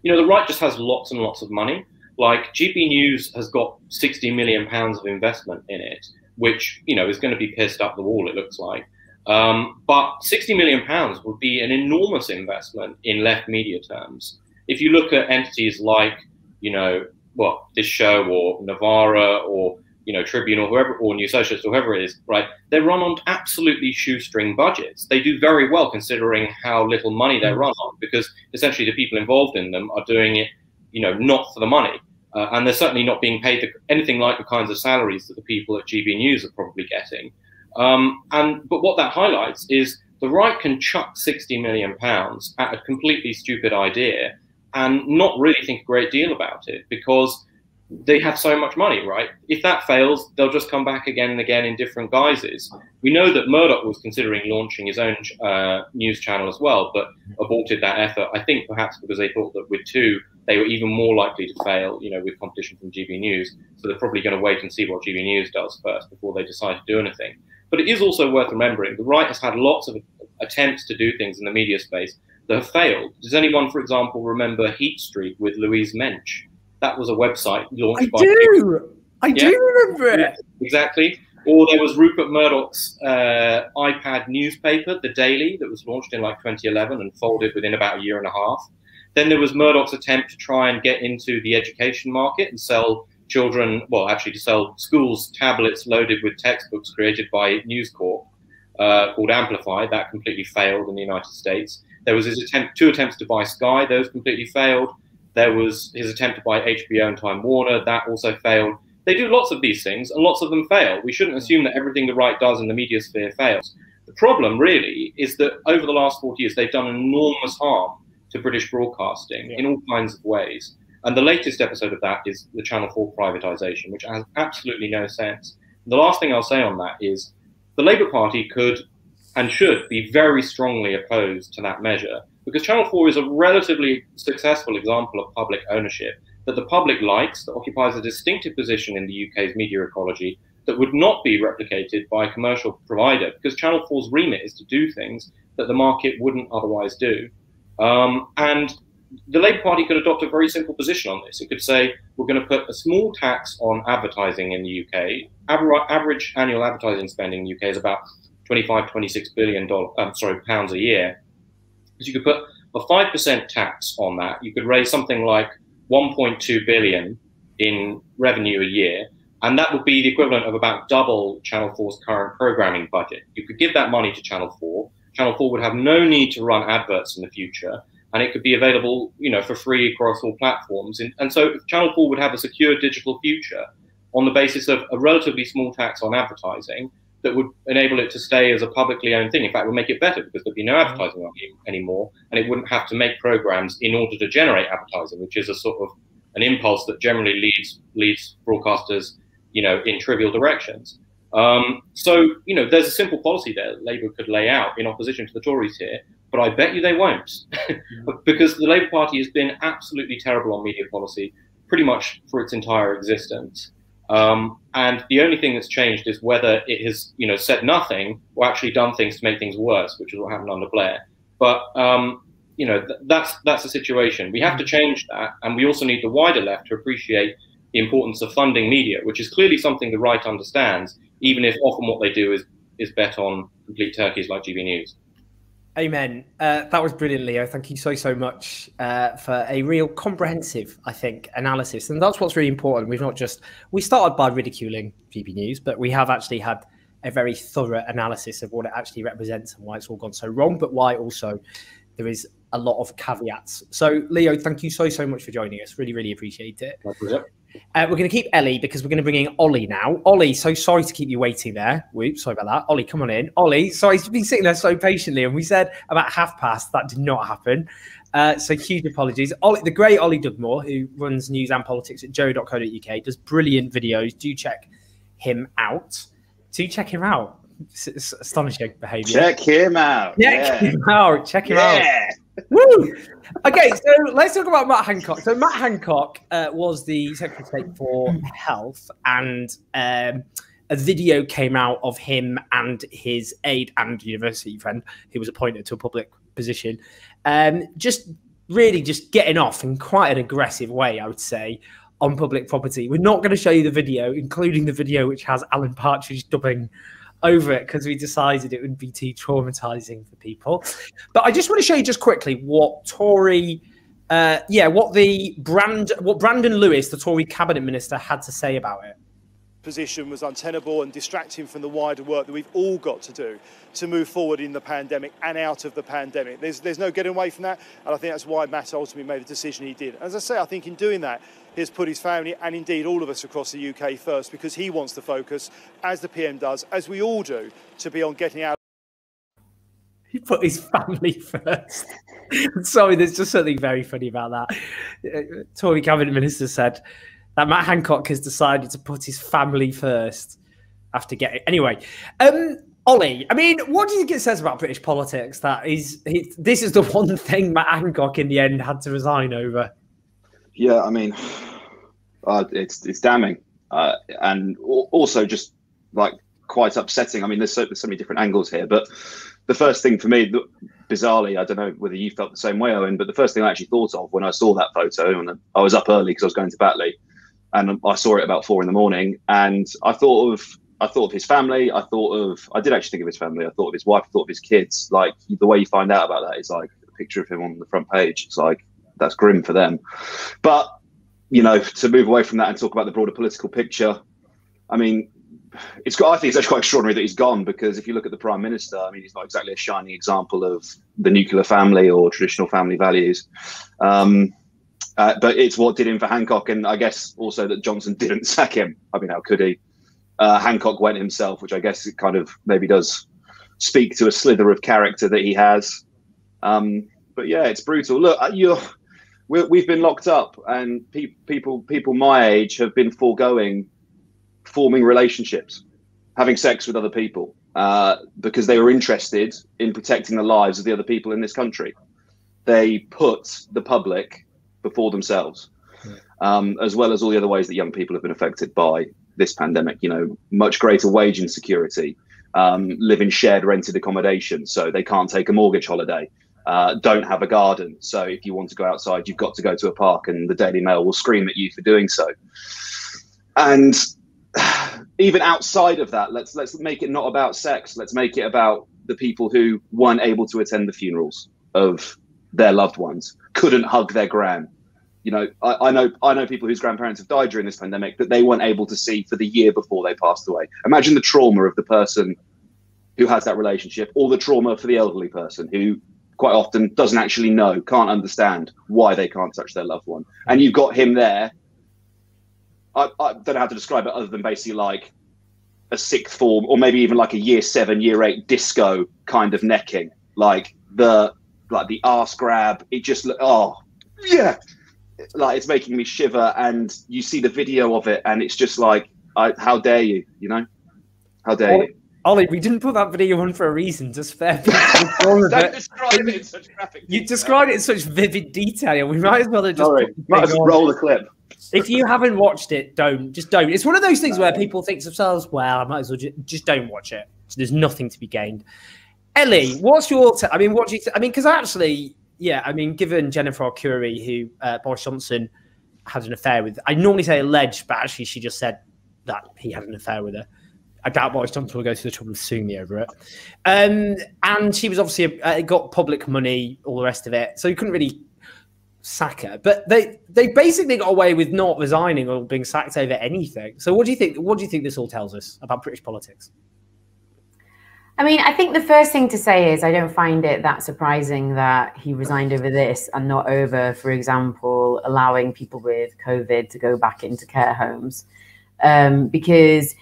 you know the right just has lots and lots of money, like GB News has got 60 million pounds of investment in it, which you know is going to be pissed up the wall. It looks like. Um, but 60 million pounds would be an enormous investment in left media terms. If you look at entities like, you know, well, this show or Novara or you know Tribune or whoever or New Socialist or whoever it is, right? They run on absolutely shoestring budgets. They do very well considering how little money they run on because essentially the people involved in them are doing it you know, not for the money. Uh, and they're certainly not being paid the, anything like the kinds of salaries that the people at GB News are probably getting. Um, and but what that highlights is the right can chuck 60 million pounds at a completely stupid idea and not really think a great deal about it because they have so much money, right? If that fails, they'll just come back again and again in different guises. We know that Murdoch was considering launching his own uh, news channel as well, but aborted that effort. I think perhaps because they thought that with two, they were even more likely to fail, you know, with competition from GB News. So they're probably going to wait and see what GB News does first before they decide to do anything. But it is also worth remembering the right has had lots of attempts to do things in the media space that have failed. Does anyone, for example, remember Heat Street with Louise Mensch? That was a website launched I by. Do. I yeah. do remember it. Exactly. Or there was Rupert Murdoch's uh, iPad newspaper, The Daily, that was launched in like 2011 and folded within about a year and a half. Then there was Murdoch's attempt to try and get into the education market and sell children, well, actually to sell schools tablets loaded with textbooks created by News Corp uh, called Amplify. That completely failed in the United States. There was his attempt, two attempts to buy Sky. Those completely failed. There was his attempt to buy HBO and Time Warner. That also failed. They do lots of these things, and lots of them fail. We shouldn't assume that everything the right does in the media sphere fails. The problem, really, is that over the last 40 years, they've done enormous harm to British broadcasting yeah. in all kinds of ways. And the latest episode of that is the Channel 4 privatisation, which has absolutely no sense. The last thing I'll say on that is the Labour Party could and should be very strongly opposed to that measure because Channel 4 is a relatively successful example of public ownership that the public likes, that occupies a distinctive position in the UK's media ecology that would not be replicated by a commercial provider because Channel 4's remit is to do things that the market wouldn't otherwise do. Um, and the Labour Party could adopt a very simple position on this. It could say, we're going to put a small tax on advertising in the UK. Aver- average annual advertising spending in the UK is about 25, 26 billion dollars, um, sorry, pounds a year. So you could put a 5% tax on that. You could raise something like 1.2 billion in revenue a year. And that would be the equivalent of about double Channel 4's current programming budget. You could give that money to Channel 4. Channel 4 would have no need to run adverts in the future and it could be available, you know, for free across all platforms. And, and so Channel 4 would have a secure digital future on the basis of a relatively small tax on advertising that would enable it to stay as a publicly owned thing. In fact, would make it better because there'd be no mm-hmm. advertising anymore, and it wouldn't have to make programs in order to generate advertising, which is a sort of an impulse that generally leads leads broadcasters, you know, in trivial directions. Um, so, you know, there's a simple policy there that Labour could lay out in opposition to the Tories here, but I bet you they won't, because the Labour Party has been absolutely terrible on media policy pretty much for its entire existence. Um, and the only thing that's changed is whether it has, you know, said nothing or actually done things to make things worse, which is what happened under Blair. But um, you know, th- that's that's the situation. We have to change that, and we also need the wider left to appreciate the importance of funding media, which is clearly something the right understands, even if often what they do is is bet on complete turkeys like GB News. Amen. Uh, that was brilliant, Leo. Thank you so, so much uh, for a real comprehensive, I think, analysis. And that's what's really important. We've not just, we started by ridiculing GB News, but we have actually had a very thorough analysis of what it actually represents and why it's all gone so wrong, but why also there is a lot of caveats. So, Leo, thank you so, so much for joining us. Really, really appreciate it. Uh, we're going to keep Ellie because we're going to bring in Oli now. Oli, so sorry to keep you waiting there. Whoops, sorry about that. Oli, come on in. Oli, sorry, he's been sitting there so patiently, and we said about half past that did not happen. Uh, so huge apologies. Ollie, the great Oli Dugmore, who runs news and politics at joe.co.uk, does brilliant videos. Do check him out. Do check him out. It's astonishing behaviour. Check him out. Check yeah. him out. Check him yeah. out. Woo! Okay, so let's talk about Matt Hancock. So Matt Hancock uh, was the Secretary of State for Health, and um, a video came out of him and his aide and university friend, who was appointed to a public position, um, just really just getting off in quite an aggressive way, I would say, on public property. We're not going to show you the video, including the video which has Alan Partridge dubbing over it because we decided it would be too traumatizing for people. But I just want to show you just quickly what Tory, uh, yeah, what the brand, what Brandon Lewis, the Tory cabinet minister, had to say about it position was untenable and distracting from the wider work that we've all got to do to move forward in the pandemic and out of the pandemic. There's, there's no getting away from that, and I think that's why Matt ultimately made the decision he did. As I say, I think in doing that, he's put his family and indeed all of us across the UK first because he wants to focus, as the PM does, as we all do, to be on getting out. He put his family first. Sorry, there's just something very funny about that. Uh, Tory cabinet minister said that Matt Hancock has decided to put his family first after getting. Anyway, um, Oli, I mean, what do you think it says about British politics that is he, this is the one thing Matt Hancock in the end had to resign over? Yeah, I mean, uh, it's it's damning, uh, and also just like quite upsetting. I mean, there's so, there's so many different angles here, but the first thing for me, bizarrely, I don't know whether you felt the same way, Owen, but the first thing I actually thought of when I saw that photo, and I was up early because I was going to Batley, and I saw it about four in the morning, and I thought of I thought of his family. I thought of I did actually think of his family. I thought of his wife. I thought of his kids. Like the way you find out about that is like a picture of him on the front page. It's like that's grim for them. But you know, to move away from that and talk about the broader political picture, I mean, it's got. I think it's actually quite extraordinary that he's gone because if you look at the prime minister, I mean, he's not exactly a shining example of the nuclear family or traditional family values. Um, uh, but it's what did him for Hancock, and I guess also that Johnson didn't sack him. I mean, how could he? Uh, Hancock went himself, which I guess it kind of maybe does speak to a slither of character that he has. Um, but yeah, it's brutal. Look, uh, you're we have been locked up, and pe- people people my age have been foregoing forming relationships, having sex with other people, uh, because they were interested in protecting the lives of the other people in this country. They put the public before themselves, um, as well as all the other ways that young people have been affected by this pandemic. You know, much greater wage insecurity, um, live in shared rented accommodation, so they can't take a mortgage holiday. Uh, don't have a garden. So if you want to go outside, you've got to go to a park, and the Daily Mail will scream at you for doing so. And even outside of that, let's let's make it not about sex. Let's make it about the people who weren't able to attend the funerals of their loved ones, couldn't hug their gran. You know, I, I know I know people whose grandparents have died during this pandemic that they weren't able to see for the year before they passed away. Imagine the trauma of the person who has that relationship, or the trauma for the elderly person who quite often doesn't actually know, can't understand why they can't touch their loved one. And you've got him there I, I don't know how to describe it other than basically like a sixth form or maybe even like a year seven, year eight disco kind of necking. Like the like the ass grab. It just look, oh yeah, like it's making me shiver. And you see the video of it, and it's just like, I, how dare you? You know, how dare you? Oli, we didn't put that video on for a reason. Just fair. Don't describe it in such graphic. You described it in such vivid detail. We might as well have just Sorry, might as well roll the clip if you haven't watched it, don't just don't. It's one of those things where people think to themselves, "Well, I might as well just, just don't watch it." So there's nothing to be gained. Ellie, what's your? T- I mean, what do you? Th- I mean, because actually, yeah, I mean, given Jennifer Arcuri, who uh, Boris Johnson had an affair with, I normally say alleged, but actually, she just said that he had an affair with her. I doubt Boris Johnson will go to the trouble of suing me over it. Um, and she was obviously uh, got public money, all the rest of it, so you couldn't really sack her. but they they basically got away with not resigning or being sacked over anything. So what do you think? What do you think this all tells us about British politics? I mean, I think the first thing to say is I don't find it that surprising that he resigned over this and not over, for example, allowing people with COVID to go back into care homes, um, because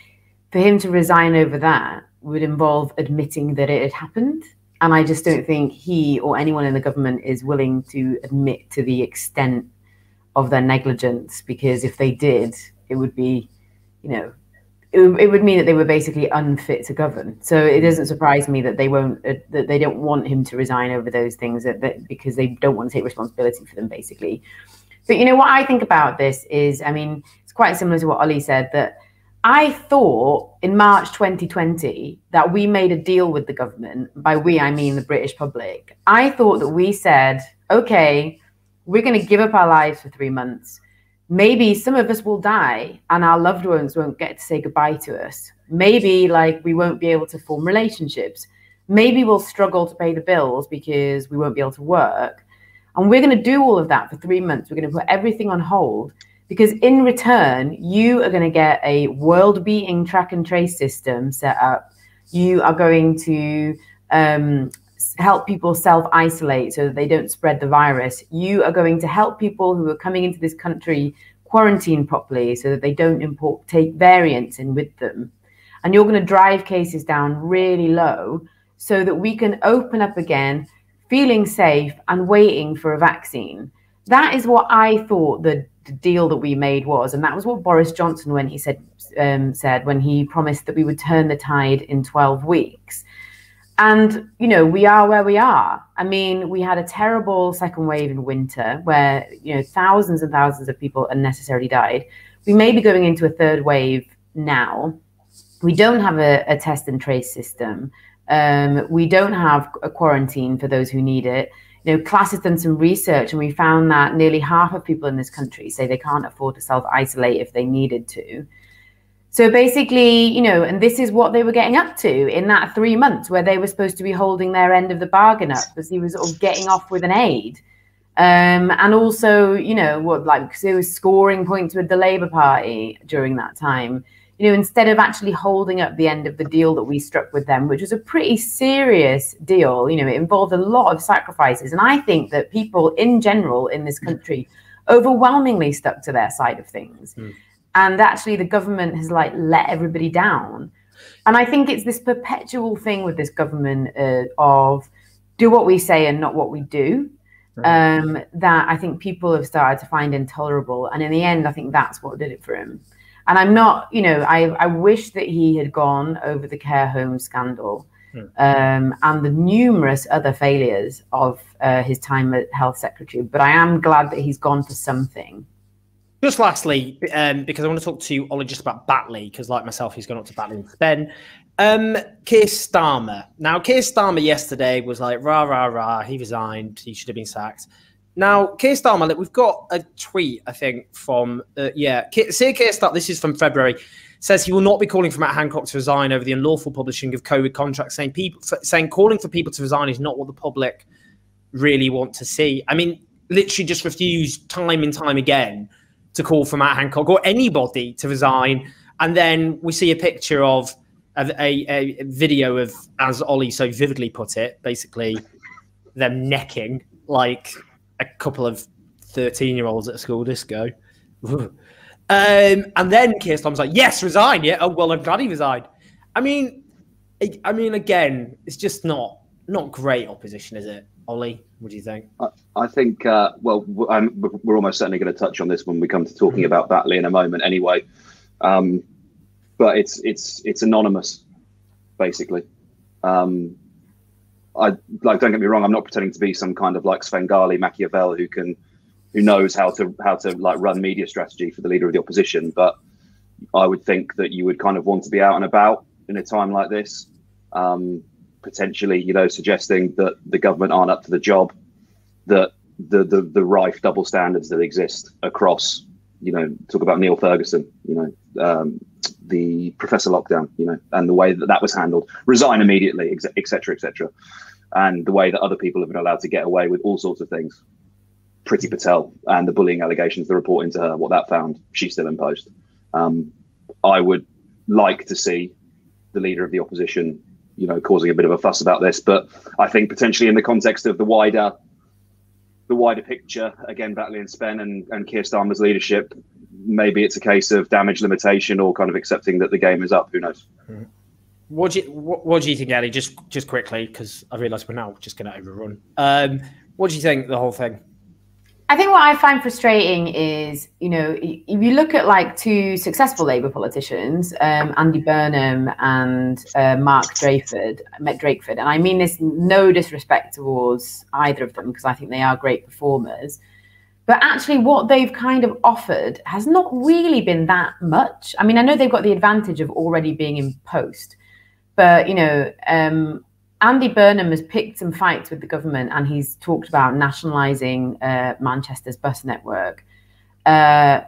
for him to resign over that would involve admitting that it had happened and I just don't think he or anyone in the government is willing to admit to the extent of their negligence because if they did, it would be, you know, it, it would mean that they were basically unfit to govern. So it doesn't surprise me that they won't, uh, that they don't want him to resign over those things that, that because they don't want to take responsibility for them, basically. But you know what I think about this is, I mean, it's quite similar to what Oli said that I thought in March 2020 that we made a deal with the government. By we, I mean the British public. I thought that we said, okay, we're going to give up our lives for three months. Maybe some of us will die and our loved ones won't get to say goodbye to us. Maybe like we won't be able to form relationships. Maybe we'll struggle to pay the bills because we won't be able to work. And we're going to do all of that for three months. We're going to put everything on hold because in return, you are going to get a world beating track and trace system set up. You are going to um, help people self isolate so that they don't spread the virus. You are going to help people who are coming into this country quarantine properly so that they don't import take variants in with them. And you're going to drive cases down really low so that we can open up again, feeling safe and waiting for a vaccine. That is what I thought the the deal that we made was, and that was what Boris Johnson when he said um, said when he promised that we would turn the tide in 12 weeks. And you know we are where we are. I mean, we had a terrible second wave in winter where you know thousands and thousands of people unnecessarily died. We may be going into a third wave now. We don't have a, a test and trace system. Um, we don't have a quarantine for those who need it you know, CLASS has done some research and we found that nearly half of people in this country say they can't afford to self isolate if they needed to. So basically, you know, and this is what they were getting up to in that three months where they were supposed to be holding their end of the bargain up because he was sort of getting off with an aid. Um, and also, you know, what like because it was scoring points with the Labour Party during that time. You know, instead of actually holding up the end of the deal that we struck with them, which was a pretty serious deal, you know, it involved a lot of sacrifices. And I think that people in general in this country overwhelmingly stuck to their side of things. Mm. And actually, the government has like let everybody down. And I think it's this perpetual thing with this government uh, of do what we say and not what we do um, that I think people have started to find intolerable. And in the end, I think that's what did it for him. And I'm not, you know, I, I wish that he had gone over the care home scandal hmm. um, and the numerous other failures of uh, his time at health secretary. But I am glad that he's gone for something. Just lastly, um, because I want to talk to Oli just about Batley, because like myself, he's gone up to Batley and Spen. Um, Keir Starmer. Now, Keir Starmer yesterday was like, rah, rah, rah, he resigned, he should have been sacked. Now, Keir Starmer, we've got a tweet, I think, from, uh, yeah, Sir Keir Starmer, this is from February, says he will not be calling for Matt Hancock to resign over the unlawful publishing of COVID contracts, saying people, saying calling for people to resign is not what the public really want to see. I mean, literally just refused time and time again to call for Matt Hancock or anybody to resign. And then we see a picture of a, a, a video of, as Oli so vividly put it, basically them necking like a couple of 13 year olds at a school disco. um, and then Keir Starmer's like, yes, resign. Yeah. Oh, well, I'm glad he resigned. I mean, I, I mean, again, it's just not not great opposition, is it? Oli, what do you think? I, I think, uh, well, I'm, we're almost certainly going to touch on this when we come to talking about Batley in a moment anyway. Um, but it's it's it's anonymous, basically. Um, I like don't get me wrong. I'm not pretending to be some kind of like Svengali Machiavel who can who knows how to how to like run media strategy for the leader of the opposition. But I would think that you would kind of want to be out and about in a time like this, um, potentially, you know, suggesting that the government aren't up to the job, that the the the rife double standards that exist across, you know, talk about Neil Ferguson, you know, um, the Professor Lockdown, you know, and the way that that was handled, resign immediately, etc., etc., and the way that other people have been allowed to get away with all sorts of things. Priti Patel and the bullying allegations, the report into her, what that found, she's still in post. Um, I would like to see the leader of the opposition, you know, causing a bit of a fuss about this, but I think potentially in the context of the wider the wider picture, again, and Spen and, and Keir Starmer's leadership, maybe it's a case of damage limitation or kind of accepting that the game is up. Who knows? What do you what, what do you think, Ali? Just just quickly, because I realise we're now just going to overrun. Um, what do you think the whole thing? I think what I find frustrating is, you know, if you look at like two successful Labour politicians, um, Andy Burnham and uh, Mark Drakeford, Met Drakeford, and I mean this no disrespect towards either of them because I think they are great performers. But actually, what they've kind of offered has not really been that much. I mean, I know they've got the advantage of already being in post, but you know, um, Andy Burnham has picked some fights with the government, and he's talked about nationalising uh, Manchester's bus network. Uh,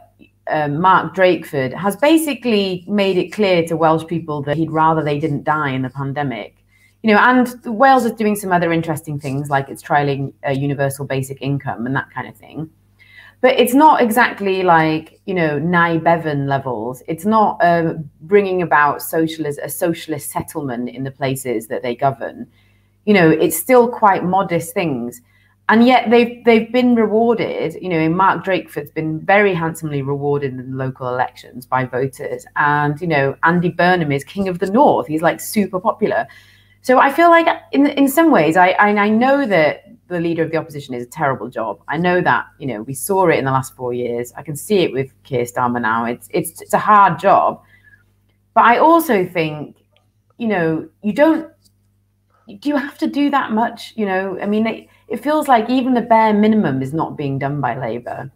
uh, Mark Drakeford has basically made it clear to Welsh people that he'd rather they didn't die in the pandemic. You know, and Wales is doing some other interesting things, like it's trialing a universal basic income and that kind of thing but it's not exactly like you know Nye Bevan levels. It's not uh, bringing about socialist a socialist settlement in the places that they govern. You know, it's still quite modest things, and yet they've they've been rewarded. You know, Mark Drakeford's been very handsomely rewarded in local elections by voters, and you know Andy Burnham is king of the north. He's like super popular. So I feel like in in some ways I, I know that the leader of the opposition is a terrible job. I know that, you know, we saw it in the last four years. I can see it with Keir Starmer now. It's it's it's a hard job. But I also think, you know, you don't do you have to do that much? You know, I mean, it, it feels like even the bare minimum is not being done by Labour.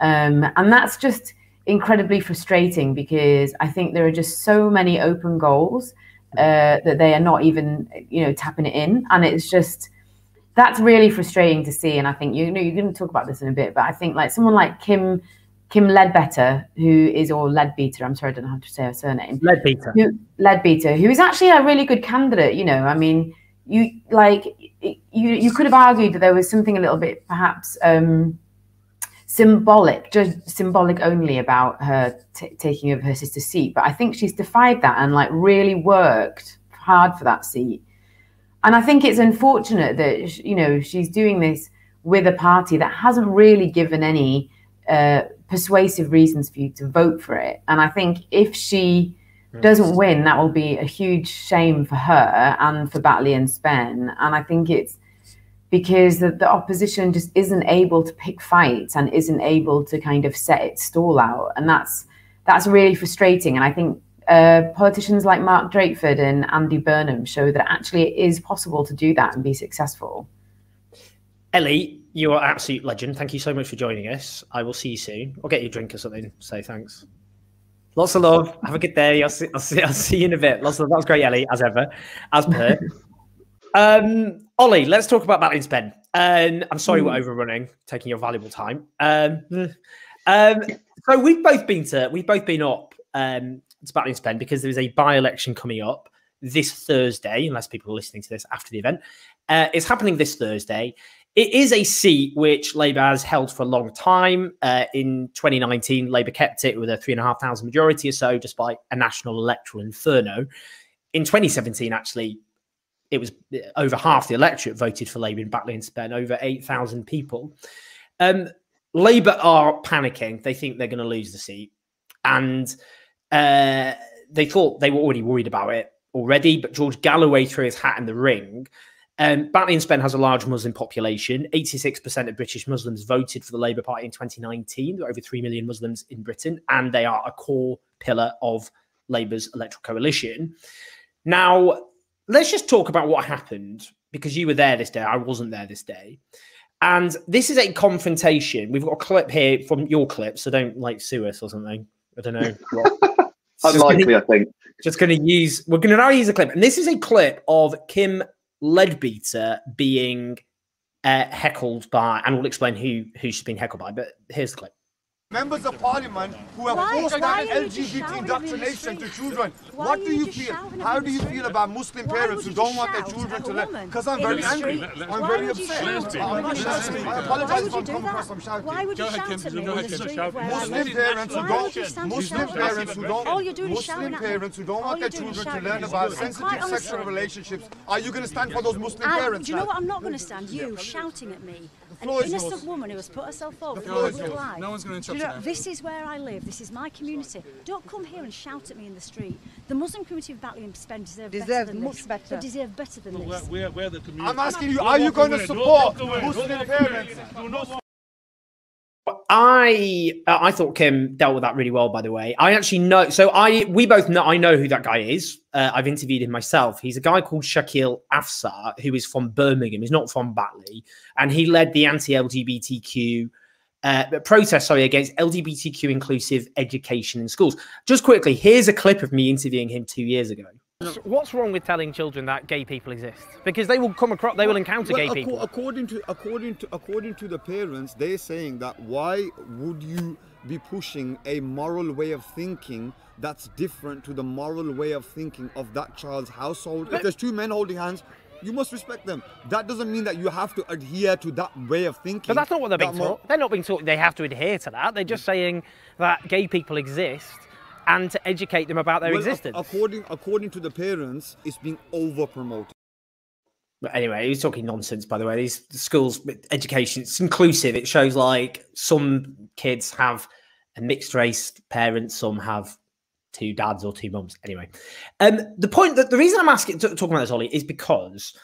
Um, and that's just incredibly frustrating because I think there are just so many open goals uh, that they are not even, you know, tapping it in. And it's just, that's really frustrating to see. And I think you know you're going to talk about this in a bit, but I think like someone like Kim Kim Ledbetter, who is or Leadbeater, I'm sorry, I don't know how to say her surname. Leadbeater. Who, Leadbeater, who is actually a really good candidate. You know, I mean, you like you you could have argued that there was something a little bit perhaps um, symbolic, just symbolic only about her t- taking over her sister's seat. But I think she's defied that and like really worked hard for that seat. And I think it's unfortunate that you know she's doing this with a party that hasn't really given any uh, persuasive reasons for you to vote for it. And I think if she doesn't win, that will be a huge shame for her and for Batley and Spen. And I think it's because the, the, opposition just isn't able to pick fights and isn't able to kind of set its stall out. And that's that's really frustrating. And I think uh, politicians like Mark Drakeford and Andy Burnham show that actually it is possible to do that and be successful. Ellie, you are an absolute legend. Thank you so much for joining us. I will see you soon. I'll get you a drink or something. Say thanks. Lots of love. Have a good day. I'll see, I'll see, I'll see you in a bit. Lots of love. That was great, Ellie, as ever, as per. um, Oli, let's talk about Batley and Spen. Um, I'm sorry we're hmm. overrunning, taking your valuable time. Um, um, so we've both been to, we've both been up um, to Batley and Spen because there is a by-election coming up this Thursday, unless people are listening to this after the event. Uh, it's happening this Thursday. It is a seat which Labour has held for a long time. Uh, in 2019, Labour kept it with a three and a half thousand majority or so, despite a national electoral inferno. In 2017, actually, it was uh, over half the electorate voted for Labour in Batley and Spen, over 8,000 people. Um, Labour are panicking. They think they're going to lose the seat. And uh, they thought they were already worried about it already, but George Galloway threw his hat in the ring um, Batley and Spen has a large Muslim population. 86% of British Muslims voted for the Labour Party in 2019. There are over 3 million Muslims in Britain, and they are a core pillar of Labour's electoral coalition. Now, let's just talk about what happened because you were there this day. I wasn't there this day. And this is a confrontation. We've got a clip here from your clip, so don't like sue us or something. I don't know. Unlikely, I think. Just going to use, we're going to now use a clip. And this is a clip of Kim Leadbeater being uh, heckled by, and we'll explain who who she's been heckled by. But here's the clip. Members of parliament who have why, forced why LGBT indoctrination to children. Why what do you feel? How do you feel about Muslim parents who don't want their children to learn? Because I'm very angry. I'm very upset. I apologize for coming across some shouting. Why would you shout at me in the street? Muslim parents who don't Muslim parents who don't Muslim parents who don't want their children to learn about sensitive sexual relationships. Are you going to stand for those Muslim parents? Do you know what I'm not going to stand? You shouting at me. An innocent woman who has put herself forward for life. No one's going to interrupt you know, this is where I live. This is my community. Don't come here and shout at me in the street. The Muslim community of Batley and Spen deserve, deserve better than much this. better. They deserve better than well, this. We're, we're the community. I'm asking you, are you going to support Muslim parents? I uh, I thought Kim dealt with that really well. By the way, I actually know. So I we both know. I know who that guy is. Uh, I've interviewed him myself. He's a guy called Shakeel Afsar, who is from Birmingham. He's not from Batley, and he led the anti-LGBTQ uh, protest. Sorry, against LGBTQ inclusive education in schools. Just quickly, here's a clip of me interviewing him two years ago. What's wrong with telling children that gay people exist? Because they will come across, they will encounter well, gay people. According to according to according to the parents, they're saying that why would you be pushing a moral way of thinking that's different to the moral way of thinking of that child's household? But, if there's two men holding hands, you must respect them. That doesn't mean that you have to adhere to that way of thinking. But that's not what they're being taught. They're not being taught they have to adhere to that. They're just saying that gay people exist and to educate them about their well, existence. According, according to the parents, it's being over promoted. But anyway, he's talking nonsense, by the way. These schools, education, it's inclusive. It shows like some kids have a mixed race parents, some have two dads or two mums. Anyway, um, the point that the reason I'm asking, talking about this, Oli, is because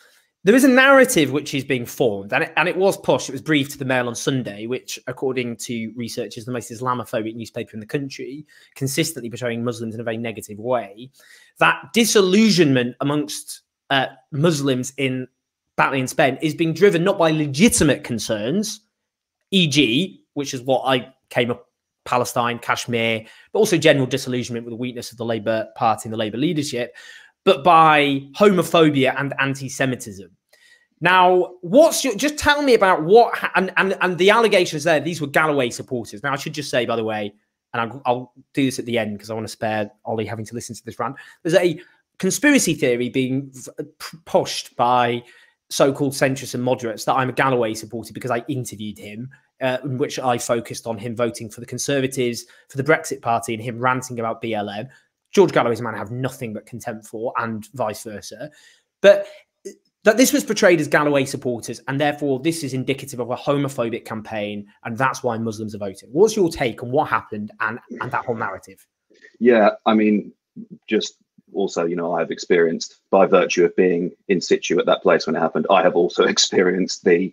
there is a narrative which is being formed, and it, and it was pushed. It was briefed to the Mail on Sunday, which, according to researchers, the most Islamophobic newspaper in the country, consistently portraying Muslims in a very negative way. That disillusionment amongst uh, Muslims in Batley and Spen is being driven not by legitimate concerns, e.g., which is what I came up Palestine, Kashmir, but also general disillusionment with the weakness of the Labour Party and the Labour leadership, but by homophobia and anti-Semitism. Now, what's your, just tell me about what and, and and the allegations there? These were Galloway supporters. Now, I should just say, by the way, and I'll, I'll do this at the end because I want to spare Oli having to listen to this rant. There's a conspiracy theory being pushed by so-called centrists and moderates that I'm a Galloway supporter because I interviewed him, uh, in which I focused on him voting for the Conservatives, for the Brexit Party, and him ranting about BLM. George Galloway's a man I have nothing but contempt for, and vice versa. But that this was portrayed as Galloway supporters, and therefore this is indicative of a homophobic campaign, and that's why Muslims are voting. What's your take on what happened and and that whole narrative? Yeah, I mean, just also, you know, I have experienced by virtue of being in situ at that place when it happened. I have also experienced the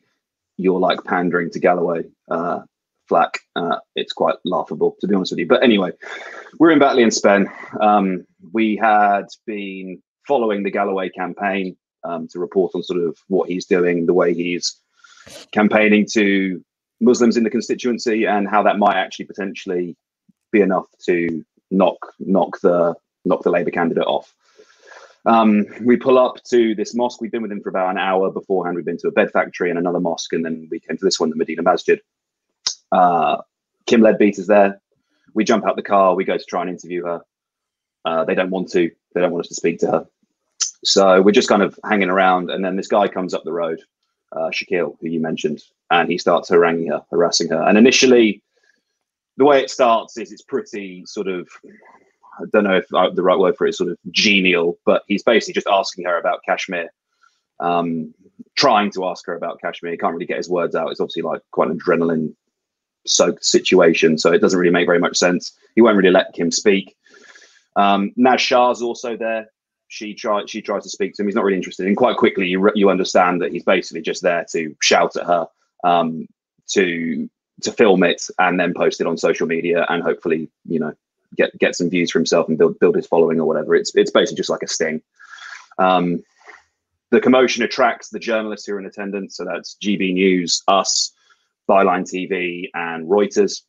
you're like pandering to Galloway uh, flack. Uh, it's quite laughable, to be honest with you. But anyway, we're in Batley and Spen. Um, we had been following the Galloway campaign um, to report on sort of what he's doing, the way he's campaigning to Muslims in the constituency, and how that might actually potentially be enough to knock knock the knock the Labour candidate off. Um, we pull up to this mosque. We've been with him for about an hour beforehand. We've been to a bed factory and another mosque, and then we came to this one, the Medina Masjid. Uh, Kim Leadbeat is there. We jump out the car. We go to try and interview her. Uh, they don't want to. They don't want us to speak to her. So we're just kind of hanging around, and then this guy comes up the road, uh, Shakeel, who you mentioned, and he starts haranguing her, harassing her. And initially, the way it starts is it's pretty sort of I don't know if uh, the right word for it is sort of genial, but he's basically just asking her about Kashmir, um, trying to ask her about Kashmir. He can't really get his words out. It's obviously like quite an adrenaline soaked situation, so it doesn't really make very much sense. He won't really let Kim speak. Um, Naz Shah's also there. She tried. She tries to speak to him. He's not really interested. And quite quickly, you you understand that he's basically just there to shout at her, um, to to film it and then post it on social media, and hopefully, you know, get get some views for himself and build build his following or whatever. It's it's basically just like a sting. Um, the commotion attracts the journalists who are in attendance. So that's GB News, us, Byline TV, and Reuters.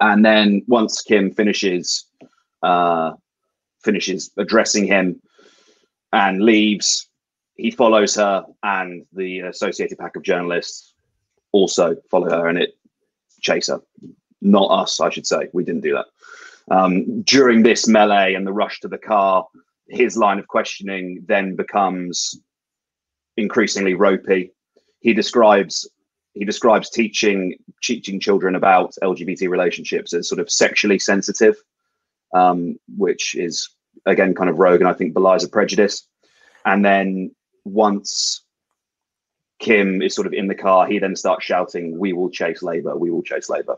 And then once Kim finishes uh, finishes addressing him and leaves, he follows her, and the associated pack of journalists also follow her, and it chase her. Not us, I should say. We didn't do that. Um, during this melee and the rush to the car, his line of questioning then becomes increasingly ropey. He describes he describes teaching teaching children about LGBT relationships as sort of sexually sensitive, um, which is again kind of rogue and I think belies a prejudice. And then once Kim is sort of in the car, he then starts shouting, "We will chase Labour! We will chase Labour,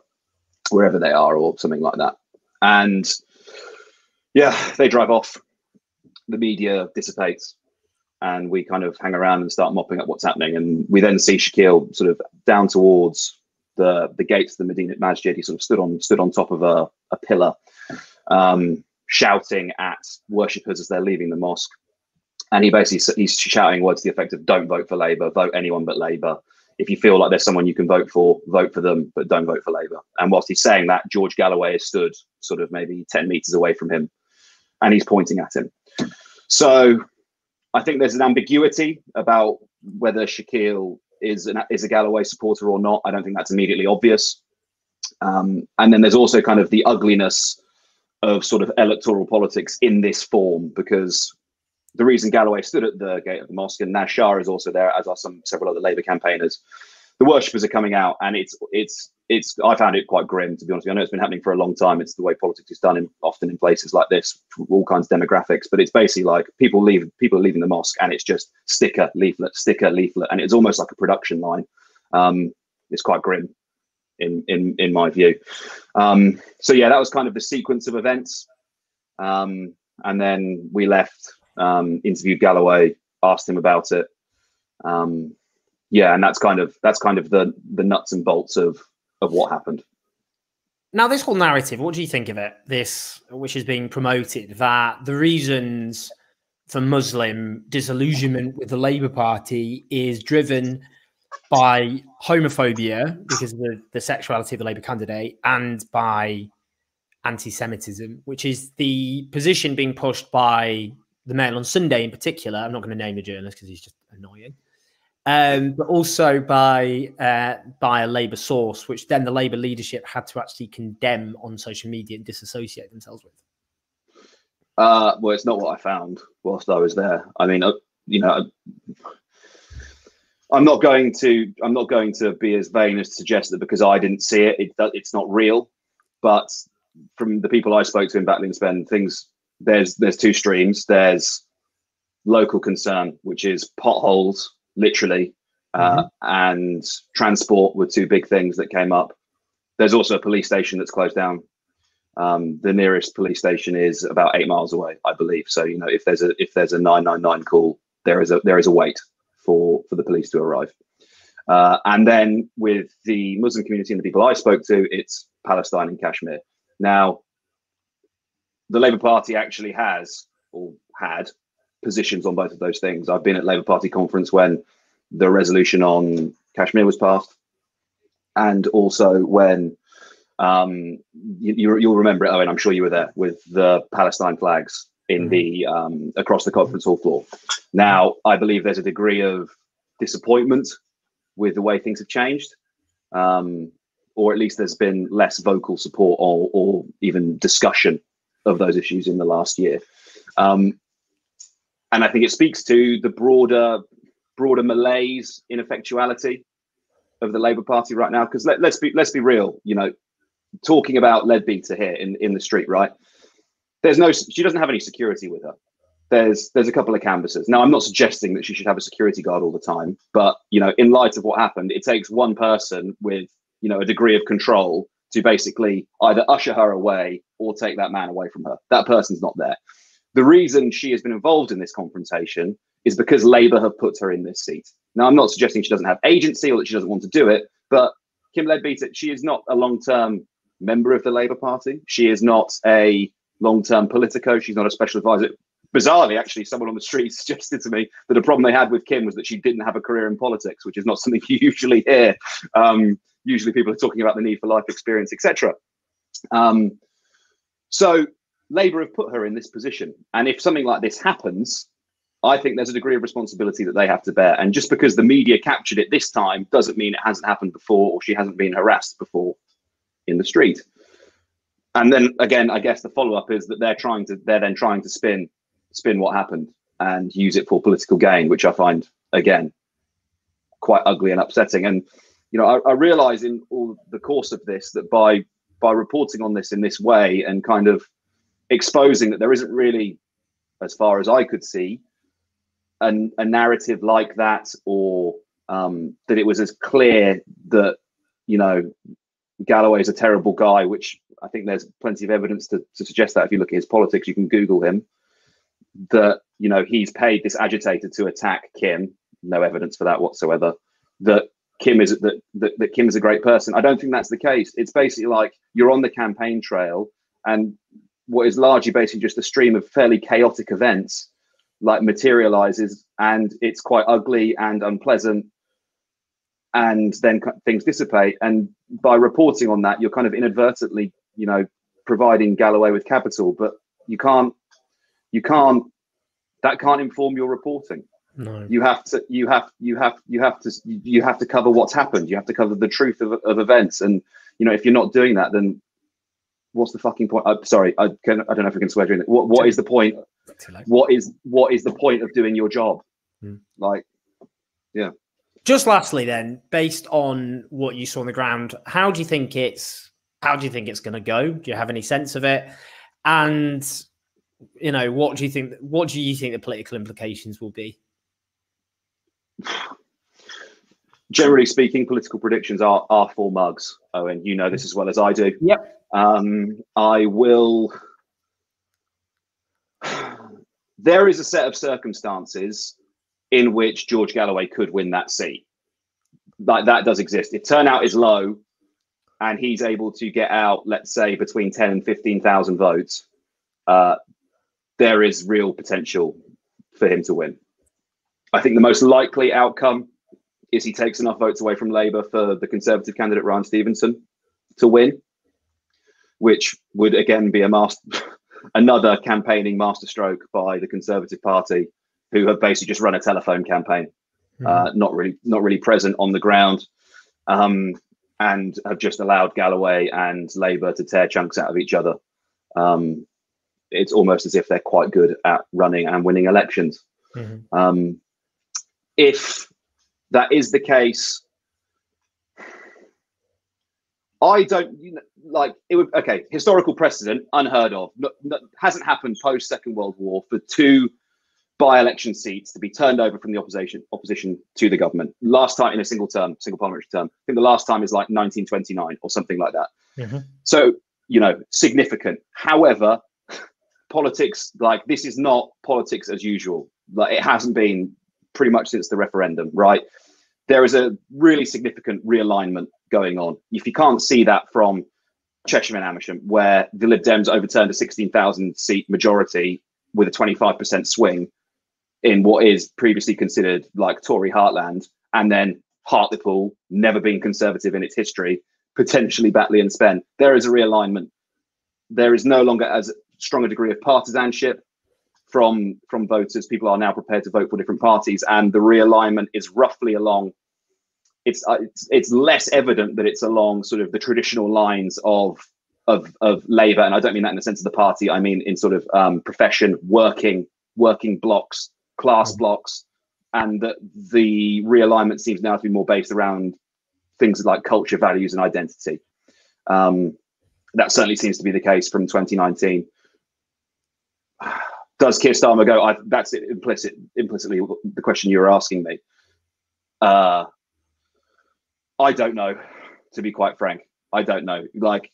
wherever they are, or something like that. And yeah, they drive off. The media dissipates, and we kind of hang around and start mopping up what's happening. And we then see Shakeel sort of down towards the the gates of the Medina Masjid. He sort of stood on stood on top of a, a pillar, um, shouting at worshippers as they're leaving the mosque. And he basically he's shouting words to the effect of "Don't vote for Labour, vote anyone but Labour. if you feel like there's someone you can vote for, vote for them, but don't vote for Labour. And whilst he's saying that, George Galloway has stood sort of maybe 10 metres away from him and he's pointing at him. So I think there's an ambiguity about whether Shakeel is, an, is a Galloway supporter or not. I don't think that's immediately obvious. Um, and then there's also kind of the ugliness of sort of electoral politics in this form because the reason Galloway stood at the gate of the mosque and Naz Shah is also there, as are some several other Labour campaigners. The worshippers are coming out, and it's it's it's. I found it quite grim to be honest. I know it's been happening for a long time. It's the way politics is done, in, often in places like this, all kinds of demographics. But it's basically like people leave, people are leaving the mosque, and it's just sticker, leaflet, sticker, leaflet, and it's almost like a production line. Um, it's quite grim, in in in my view. Um, so yeah, that was kind of the sequence of events, um, and then we left um, interviewed Galloway, asked him about it. Um, yeah, and that's kind of that's kind of the the nuts and bolts of of what happened. Now, this whole narrative, what do you think of it? This, which is being promoted, that the reasons for Muslim disillusionment with the Labour Party is driven by homophobia because of the, the sexuality of the Labour candidate and by anti Semitism, which is the position being pushed by the Mail on Sunday in particular. I'm not going to name the journalist because he's just annoying. Um, but also by uh, by a Labour source, which then the Labour leadership had to actually condemn on social media and disassociate themselves with. Uh, well, it's not what I found whilst I was there. I mean, uh, you know, I'm not going to I'm not going to be as vain as to suggest that because I didn't see it, it it's not real. But from the people I spoke to in Batley and Spen, things there's there's two streams. There's local concern, which is potholes, literally, uh, mm-hmm. and transport were two big things that came up. There's also a police station that's closed down. Um, the nearest police station is about eight miles away, I believe. So you know, if there's a if there's a nine nine nine call, there is a there is a wait for for the police to arrive. Uh, and then with the Muslim community and the people I spoke to, it's Palestine and Kashmir. Now, the Labour Party actually has or had positions on both of those things. I've been at Labour Party conference when the resolution on Kashmir was passed, and also when um, you, will remember it, Owen. I'm sure you were there with the Palestine flags in mm-hmm. the um, across the conference hall floor. Now, I believe there's a degree of disappointment with the way things have changed, um, or at least there's been less vocal support or, or even discussion of those issues in the last year. Um, and I think it speaks to the broader broader malaise, ineffectuality of the Labour Party right now. Because let, us be let's be real, you know, talking about Leadbeater here in in the street, right? There's no, she doesn't have any security with her. There's there's a couple of canvassers. Now, I'm not suggesting that she should have a security guard all the time, but you know, in light of what happened, it takes one person with you know a degree of control to basically either usher her away or take that man away from her. That person's not there. The reason she has been involved in this confrontation is because Labour have put her in this seat. Now, I'm not suggesting she doesn't have agency or that she doesn't want to do it, but Kim Leadbeater, she is not a long term member of the Labour Party. She is not a long term politico. She's not a special advisor. Bizarrely, actually, someone on the street suggested to me that a problem they had with Kim was that she didn't have a career in politics, which is not something you usually hear. Um, usually, people are talking about the need for life experience, etc. Um, so, Labour have put her in this position, and if something like this happens, I think there's a degree of responsibility that they have to bear. And just because the media captured it this time doesn't mean it hasn't happened before or she hasn't been harassed before in the street. And then again, I guess the follow up is that they're trying to they're then trying to spin spin what happened and use it for political gain, which I find again quite ugly and upsetting. And you know, I, I realize in all the course of this that by by reporting on this in this way and kind of exposing that there isn't really, as far as I could see, a, a narrative like that or um, that it was as clear that you know Galloway is a terrible guy, which I think there's plenty of evidence to, to suggest that if you look at his politics, you can Google him. That you know he's paid this agitator to attack Kim. No evidence for that whatsoever. That Kim is that, that that Kim is a great person. I don't think that's the case. It's basically like you're on the campaign trail, and what is largely basically just a stream of fairly chaotic events like materializes and it's quite ugly and unpleasant and then things dissipate and by reporting on that you're kind of inadvertently you know providing galloway with capital but you can't you can't that can't inform your reporting no. you have to you have you have you have to you have to cover what's happened you have to cover the truth of, of events and you know if you're not doing that then what's the fucking point? I'm sorry, I can I don't know if we can swear during it. What what is the point? What is what is the point of doing your job? Hmm. Like, yeah. Just lastly, then, based on what you saw on the ground, how do you think it's how do you think it's going to go? Do you have any sense of it? And you know, what do you think? What do you think the political implications will be? Generally speaking, political predictions are are full mugs. Owen, you know this as well as I do. Yep. Um, I will. There is a set of circumstances in which George Galloway could win that seat. Like that does exist. If turnout is low, and he's able to get out, let's say, between ten and fifteen thousand votes, uh, there is real potential for him to win. I think the most likely outcome is he takes enough votes away from Labour for the Conservative candidate Ryan Stephenson to win which would again be a master, another campaigning masterstroke by the Conservative Party, who have basically just run a telephone campaign, mm. uh, not really not really present on the ground, um, and have just allowed Galloway and Labour to tear chunks out of each other. Um, it's almost as if they're quite good at running and winning elections. Mm-hmm. Um, if that is the case, I don't you know, like it would. Okay, historical precedent, unheard of, no, no, hasn't happened post Second World War for two by-election seats to be turned over from the opposition opposition to the government. Last time in a single term, single parliamentary term. I think the last time is like 1929 or something like that. Mm-hmm. So you know, significant. However, politics like this is not politics as usual. Like it hasn't been pretty much since the referendum, right? There is a really significant realignment going on. If you can't see that from Chesham and Amersham, where the Lib Dems overturned a 16,000 seat majority with a 25% swing in what is previously considered like Tory heartland, and then Hartlepool, never been conservative in its history, potentially Batley and Spen. There is a realignment. There is no longer as strong a degree of partisanship from from voters. People are now prepared to vote for different parties, and the realignment is roughly along. It's uh, it's, it's less evident that it's along sort of the traditional lines of of of Labour, and I don't mean that in the sense of the party. I mean in sort of um, profession, working working blocks, class blocks, and that the realignment seems now to be more based around things like culture, values, and identity. Um, that certainly seems to be the case from 2019. Does Keir Starmer go? I, that's it, implicit, implicitly the question you were asking me. Uh, I don't know, to be quite frank. I don't know. Like,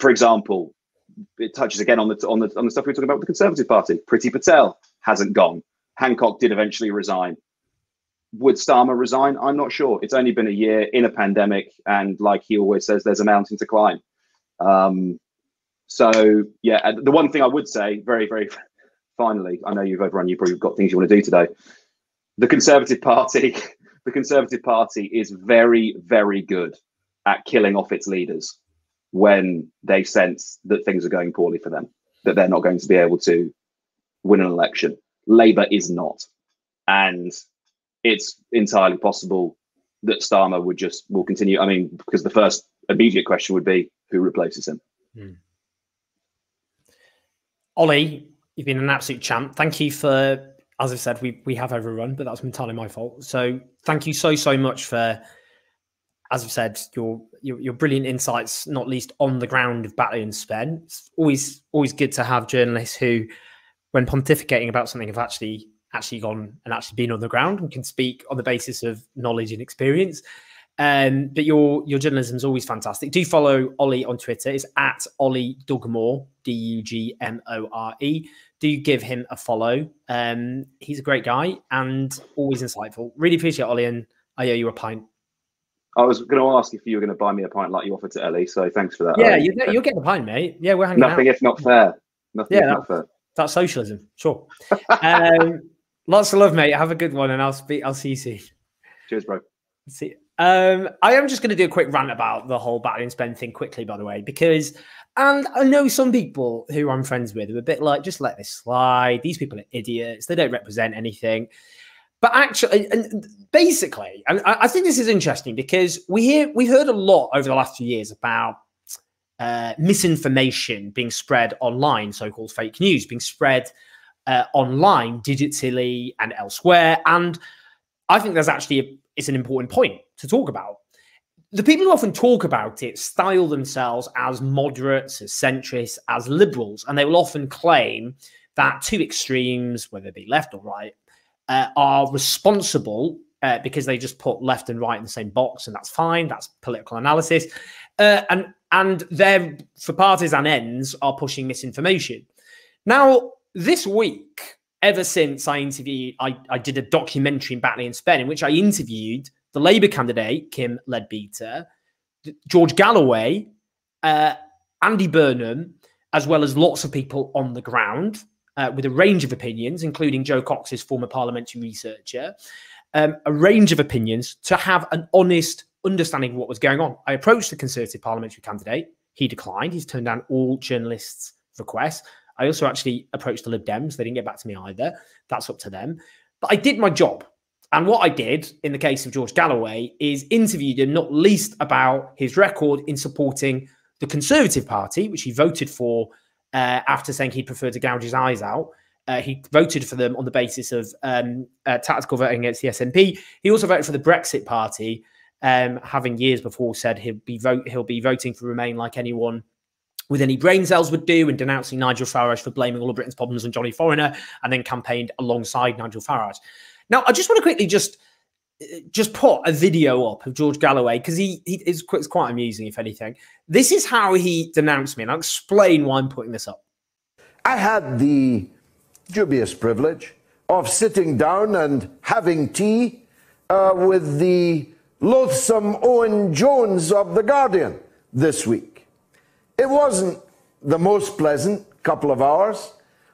for example, it touches again on the on the on the stuff we were talking about with the Conservative Party. Priti Patel hasn't gone. Hancock did eventually resign. Would Starmer resign? I'm not sure. It's only been a year in a pandemic, and like he always says, there's a mountain to climb. Um, so yeah, the one thing I would say, very very finally, I know you've overrun. You've probably got things you want to do today. The Conservative Party, the Conservative Party is very very good at killing off its leaders when they sense that things are going poorly for them, that they're not going to be able to win an election. Labour is not, and it's entirely possible that Starmer would just will continue. I mean, because the first immediate question would be who replaces him. Hmm. Oli, you've been an absolute champ. Thank you for, as I've said, we we have overrun, but that's entirely my fault. So thank you so so much for, as I've said, your your, your brilliant insights, not least on the ground of Batley and Spen. It's always always good to have journalists who, when pontificating about something, have actually actually gone and actually been on the ground and can speak on the basis of knowledge and experience. Um, but your your journalism is always fantastic. Do follow Oli on Twitter. It's at Oli Dugmore, D U G M O R E. Do give him a follow. Um, he's a great guy and always insightful. Really appreciate Oli, and I owe you a pint. I was going to ask if you were going to buy me a pint like you offered to Ellie, so thanks for that. Yeah, you, you'll get the pint, mate. Yeah, we're hanging out. Nothing out. if not fair. Nothing Yeah, if not fair. That's socialism, sure. um, lots of love, mate. Have a good one, and I'll speak. I'll see you soon. Cheers, bro. See, um, I am just going to do a quick rant about the whole Batley and Spen thing quickly, by the way, because, and I know some people who I'm friends with are a bit like, just let this slide. These people are idiots. They don't represent anything. But actually, and basically, and I I think this is interesting because we hear we've heard a lot over the last few years about uh, misinformation being spread online, so-called fake news being spread uh, online, digitally, and elsewhere. And I think there's actually a, it's an important point to talk about. The people who often talk about it style themselves as moderates, as centrists, as liberals, and they will often claim that two extremes, whether it be left or right, uh, are responsible uh, because they just put left and right in the same box, and that's fine. That's political analysis, uh, and and they're for partisan ends are pushing misinformation. Now, this week, ever since I interviewed, I, I did a documentary in Batley and Spen in which I interviewed the Labour candidate, Kim Leadbeater, George Galloway, uh, Andy Burnham, as well as lots of people on the ground uh, with a range of opinions, including Jo Cox's former parliamentary researcher, um, a range of opinions to have an honest understanding of what was going on. I approached the Conservative parliamentary candidate. He declined. He's turned down all journalists' requests. I also actually approached the Lib Dems. They didn't get back to me either. That's up to them. But I did my job. And what I did in the case of George Galloway is interviewed him not least about his record in supporting the Conservative Party, which he voted for uh, after saying he preferred to gouge his eyes out. Uh, he voted for them on the basis of um, uh, tactical voting against the SNP. He also voted for the Brexit Party, um, having years before said he'll be vote he'll be voting for Remain like anyone with any brain cells would do, and denouncing Nigel Farage for blaming all of Britain's problems on Johnny Foreigner, and then campaigned alongside Nigel Farage. Now, I just want to quickly just just put a video up of George Galloway because he, he is quite, it's quite amusing, if anything. This is how he denounced me, and I'll explain why I'm putting this up. I had the dubious privilege of sitting down and having tea uh, with the loathsome Owen Jones of The Guardian this week. It wasn't the most pleasant couple of hours,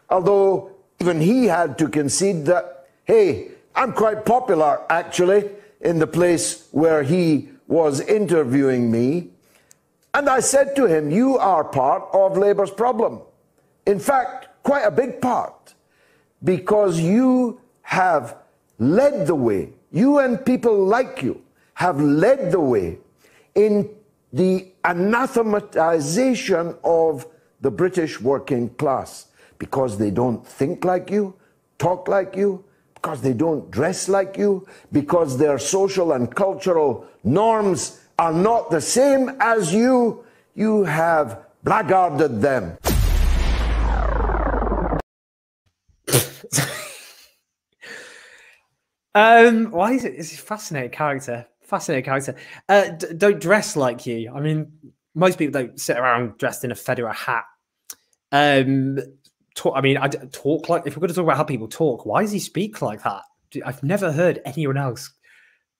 although even he had to concede that, hey, I'm quite popular actually in the place where he was interviewing me. And I said to him, You are part of Labour's problem. In fact, quite a big part because you have led the way. You and people like you have led the way in the anathematization of the British working class because they don't think like you, talk like you, because they don't dress like you, because their social and cultural norms are not the same as you, you have blackguarded them. Um, why is it? It's a fascinating character. Fascinating character. Uh, don't dress like you. I mean, most people don't sit around dressed in a fedora hat. Um, talk, I mean, I talk like if we're going to talk about how people talk, why does he speak like that? I've never heard anyone else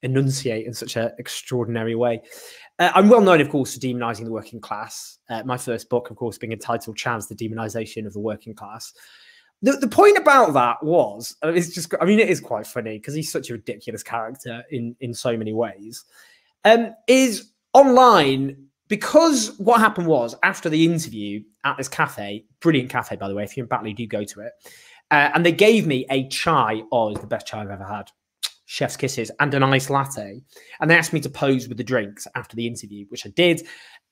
enunciate in such an extraordinary way. Uh, I'm well known, of course, for demonizing the working class. Uh, my first book, of course, being entitled "Chavs: The Demonization of the Working Class." The, the point about that was it's just i mean it is quite funny because he's such a ridiculous character in in so many ways um is online because what happened was after the interview at this cafe brilliant cafe by the way if you're in batley do go to it uh, and they gave me a chai oh it's the best chai i've ever had chef's kisses and an iced latte and they asked me to pose with the drinks after the interview which i did.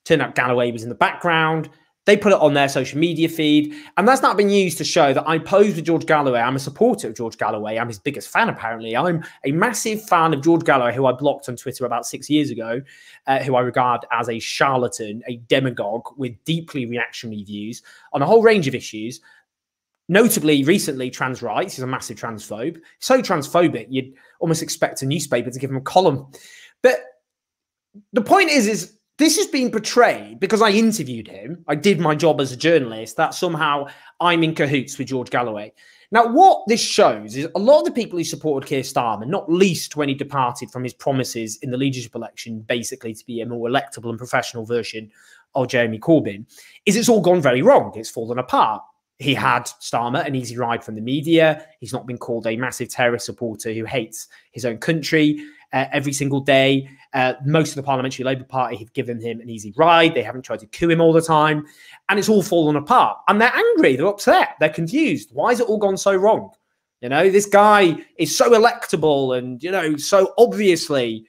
Turned out galloway was in the background they put it on their social media feed, and that's not been used to show that I pose with George Galloway. I'm a supporter of George Galloway. I'm his biggest fan, apparently. I'm a massive fan of George Galloway, who I blocked on Twitter about six years ago, uh, who I regard as a charlatan, a demagogue with deeply reactionary views on a whole range of issues. Notably, recently, trans rights. He's a massive transphobe. So transphobic, you'd almost expect a newspaper to give him a column. But the point is, is this has been portrayed because I interviewed him. I did my job as a journalist. That somehow I'm in cahoots with George Galloway. Now, what this shows is a lot of the people who supported Keir Starmer, not least when he departed from his promises in the leadership election, basically to be a more electable and professional version of Jeremy Corbyn, is it's all gone very wrong. It's fallen apart. He had Starmer an easy ride from the media. He's not been called a massive terrorist supporter who hates his own country uh, every single day. Uh, most of the Parliamentary Labour Party have given him an easy ride. They haven't tried to coup him all the time. And it's all fallen apart. And they're angry. They're upset. They're confused. Why has it all gone so wrong? You know, this guy is so electable and, you know, so obviously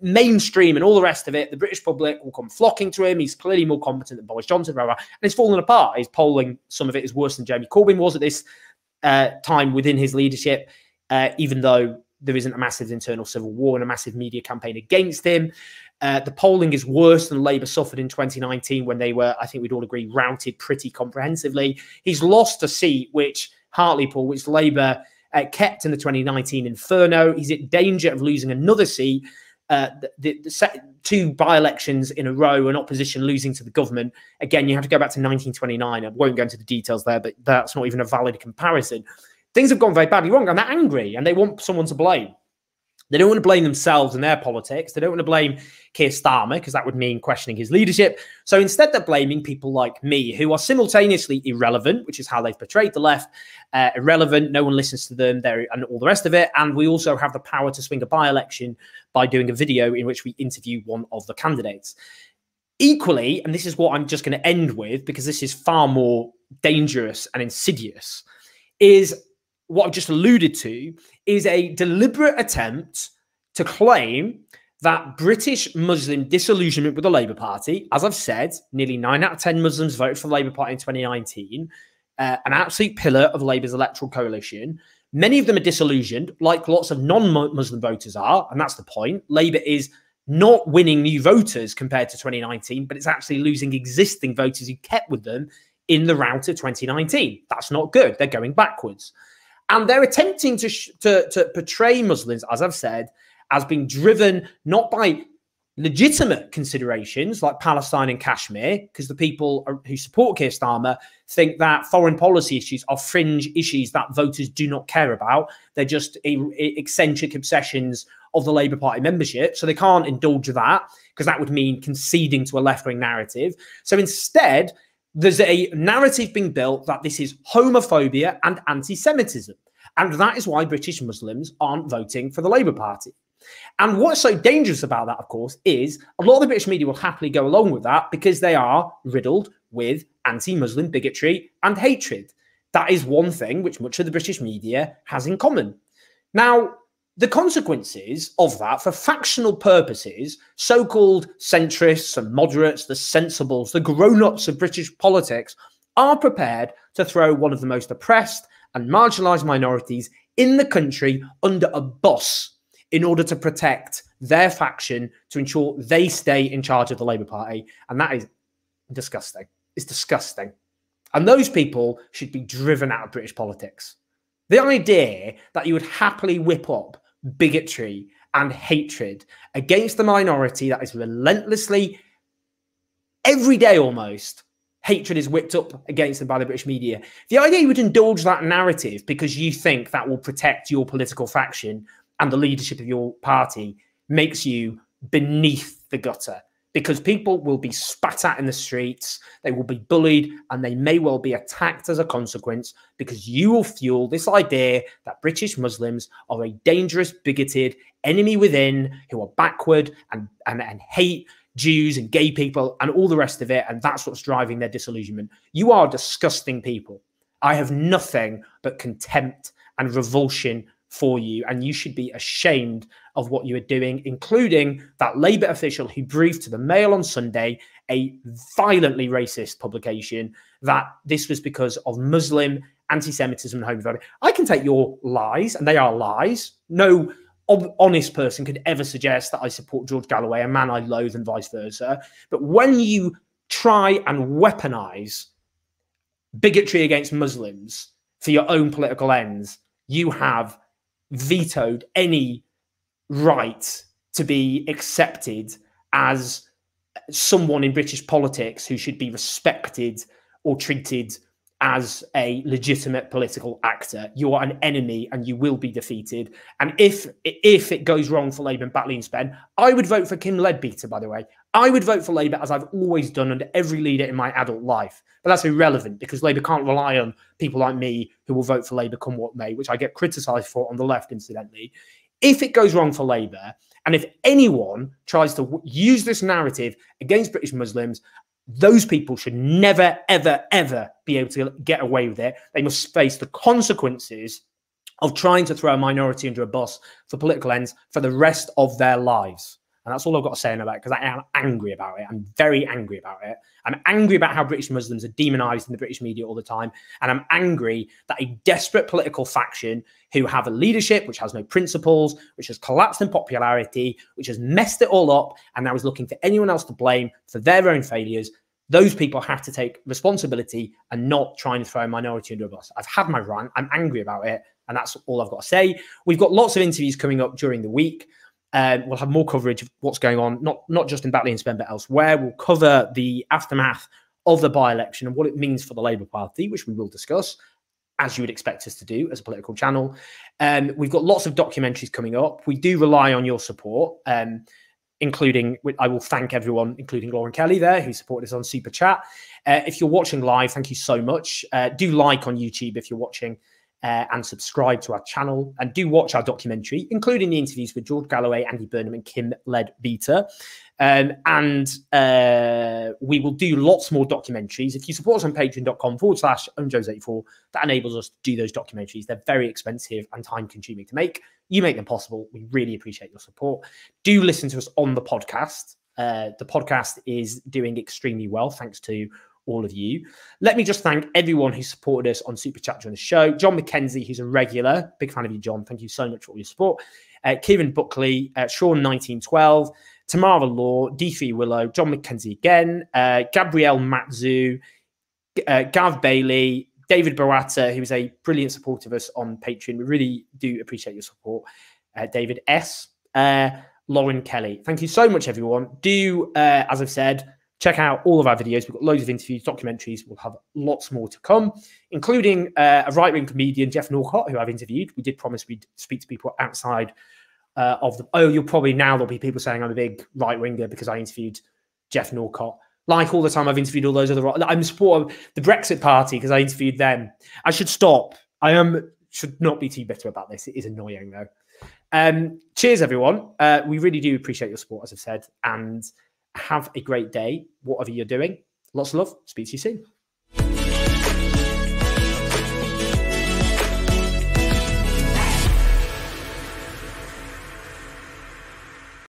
mainstream and all the rest of it. The British public will come flocking to him. He's clearly more competent than Boris Johnson, blah, blah, and it's fallen apart. His polling, some of it is worse than Jeremy Corbyn was at this uh, time within his leadership, uh, even though there isn't a massive internal civil war and a massive media campaign against him. Uh, the polling is worse than Labour suffered in 2019 when they were, I think we'd all agree, routed pretty comprehensively. He's lost a seat, which Hartlepool, which Labour uh, kept in the 2019 inferno. He's in danger of losing another seat. Uh, the, the two by-elections in a row and opposition losing to the government. Again, you have to go back to 1929. I won't go into the details there, but that's not even a valid comparison things have gone very badly wrong and they're angry and they want someone to blame. They don't want to blame themselves and their politics. They don't want to blame Keir Starmer because that would mean questioning his leadership. So instead, they're blaming people like me who are simultaneously irrelevant, which is how they've portrayed the left. Uh, irrelevant, no one listens to them, and all the rest of it. And we also have the power to swing a by election by doing a video in which we interview one of the candidates. Equally, and this is what I'm just going to end with because this is far more dangerous and insidious, is what I've just alluded to is a deliberate attempt to claim that British Muslim disillusionment with the Labour Party, as I've said, nearly nine out of 10 Muslims voted for the Labour Party in 2019, uh, an absolute pillar of Labour's electoral coalition. Many of them are disillusioned, like lots of non Muslim voters are. And that's the point. Labour is not winning new voters compared to 2019, but it's actually losing existing voters who kept with them in the route of 2019. That's not good. They're going backwards. And they're attempting to, to, to portray Muslims, as I've said, as being driven not by legitimate considerations like Palestine and Kashmir, because the people who support Keir Starmer think that foreign policy issues are fringe issues that voters do not care about. They're just eccentric obsessions of the Labour Party membership. So they can't indulge that because that would mean conceding to a left wing narrative. So instead, there's a narrative being built that this is homophobia and anti Semitism. And that is why British Muslims aren't voting for the Labour Party. And what's so dangerous about that, of course, is a lot of the British media will happily go along with that because they are riddled with anti Muslim bigotry and hatred. That is one thing which much of the British media has in common. Now, the consequences of that for factional purposes, so called centrists and moderates, the sensibles, the grown ups of British politics are prepared to throw one of the most oppressed and marginalised minorities in the country under a bus in order to protect their faction to ensure they stay in charge of the Labour Party. And that is disgusting. It's disgusting. And those people should be driven out of British politics. The idea that you would happily whip up bigotry and hatred against the minority that is relentlessly, every day almost, hatred is whipped up against them by the British media. The idea you would indulge that narrative because you think that will protect your political faction and the leadership of your party makes you beneath the gutter because people will be spat at in the streets, they will be bullied, and they may well be attacked as a consequence because you will fuel this idea that British Muslims are a dangerous, bigoted enemy within who are backward and, and, and hate Jews and gay people and all the rest of it. And that's what's driving their disillusionment. You are disgusting people. I have nothing but contempt and revulsion for you, and you should be ashamed of what you were doing, including that Labour official who briefed to the Mail on Sunday, a violently racist publication, that this was because of Muslim anti Semitism and homophobia. I can take your lies, and they are lies. No honest person could ever suggest that I support George Galloway, a man I loathe, and vice versa. But when you try and weaponize bigotry against Muslims for your own political ends, you have vetoed any right to be accepted as someone in British politics who should be respected or treated as a legitimate political actor. You are an enemy and you will be defeated. And if if it goes wrong for Labour and Batley and Spen, I would vote for Kim Leadbeater, by the way. I would vote for Labour as I've always done under every leader in my adult life. But that's irrelevant because Labour can't rely on people like me who will vote for Labour come what may, which I get criticised for on the left, incidentally. If it goes wrong for Labour, and if anyone tries to use this narrative against British Muslims, those people should never, ever, ever be able to get away with it. They must face the consequences of trying to throw a minority under a bus for political ends for the rest of their lives. And that's all I've got to say about it because I am angry about it. I'm very angry about it. I'm angry about how British Muslims are demonized in the British media all the time. And I'm angry that a desperate political faction who have a leadership which has no principles, which has collapsed in popularity, which has messed it all up, and now is looking for anyone else to blame for their own failures. Those people have to take responsibility and not try and throw a minority under a bus. I've had my rant. I'm angry about it. And that's all I've got to say. We've got lots of interviews coming up during the week. Um, we'll have more coverage of what's going on, not not just in Batley and Spen, but elsewhere. We'll cover the aftermath of the by-election and what it means for the Labour Party, which we will discuss, as you would expect us to do as a political channel. Um, we've got lots of documentaries coming up. We do rely on your support, um, including I will thank everyone, including Lauren Kelly there, who supported us on Super Chat. Uh, if you're watching live, thank you so much. Uh, do like on YouTube if you're watching uh, and subscribe to our channel and do watch our documentary, including the interviews with George Galloway, Andy Burnham, and Kim Leadbeater. Um, and uh, we will do lots more documentaries. If you support us on patreon.com forward slash owenjones84, that enables us to do those documentaries. They're very expensive and time consuming to make. You make them possible. We really appreciate your support. Do listen to us on the podcast. Uh, the podcast is doing extremely well, thanks to all of you. Let me just thank everyone who supported us on Super Chat during the show. John McKenzie, who's a regular, big fan of you, John. Thank you so much for all your support. Uh, Buckley, uh, Sean 1912, Tamara Law, D3 Willow, John McKenzie again, uh, Gabrielle Matzu, uh, Gav Bailey, David Barata, who is a brilliant supporter of us on Patreon. We really do appreciate your support. Uh, David S. Uh, Lauren Kelly. Thank you so much, everyone. Do, uh, as I've said, check out all of our videos. We've got loads of interviews, documentaries. We'll have lots more to come, including uh, a right wing comedian, Geoff Norcott, who I've interviewed. We did promise we'd speak to people outside uh, of the. Oh, you'll probably now there'll be people saying I'm a big right winger because I interviewed Geoff Norcott. Like all the time, I've interviewed all those other. I'm support of the Brexit Party because I interviewed them. I should stop. I am should not be too bitter about this. It is annoying though. Um, cheers, everyone. Uh, we really do appreciate your support, as I've said, and have a great day, whatever you're doing. Lots of love. Speak to you soon.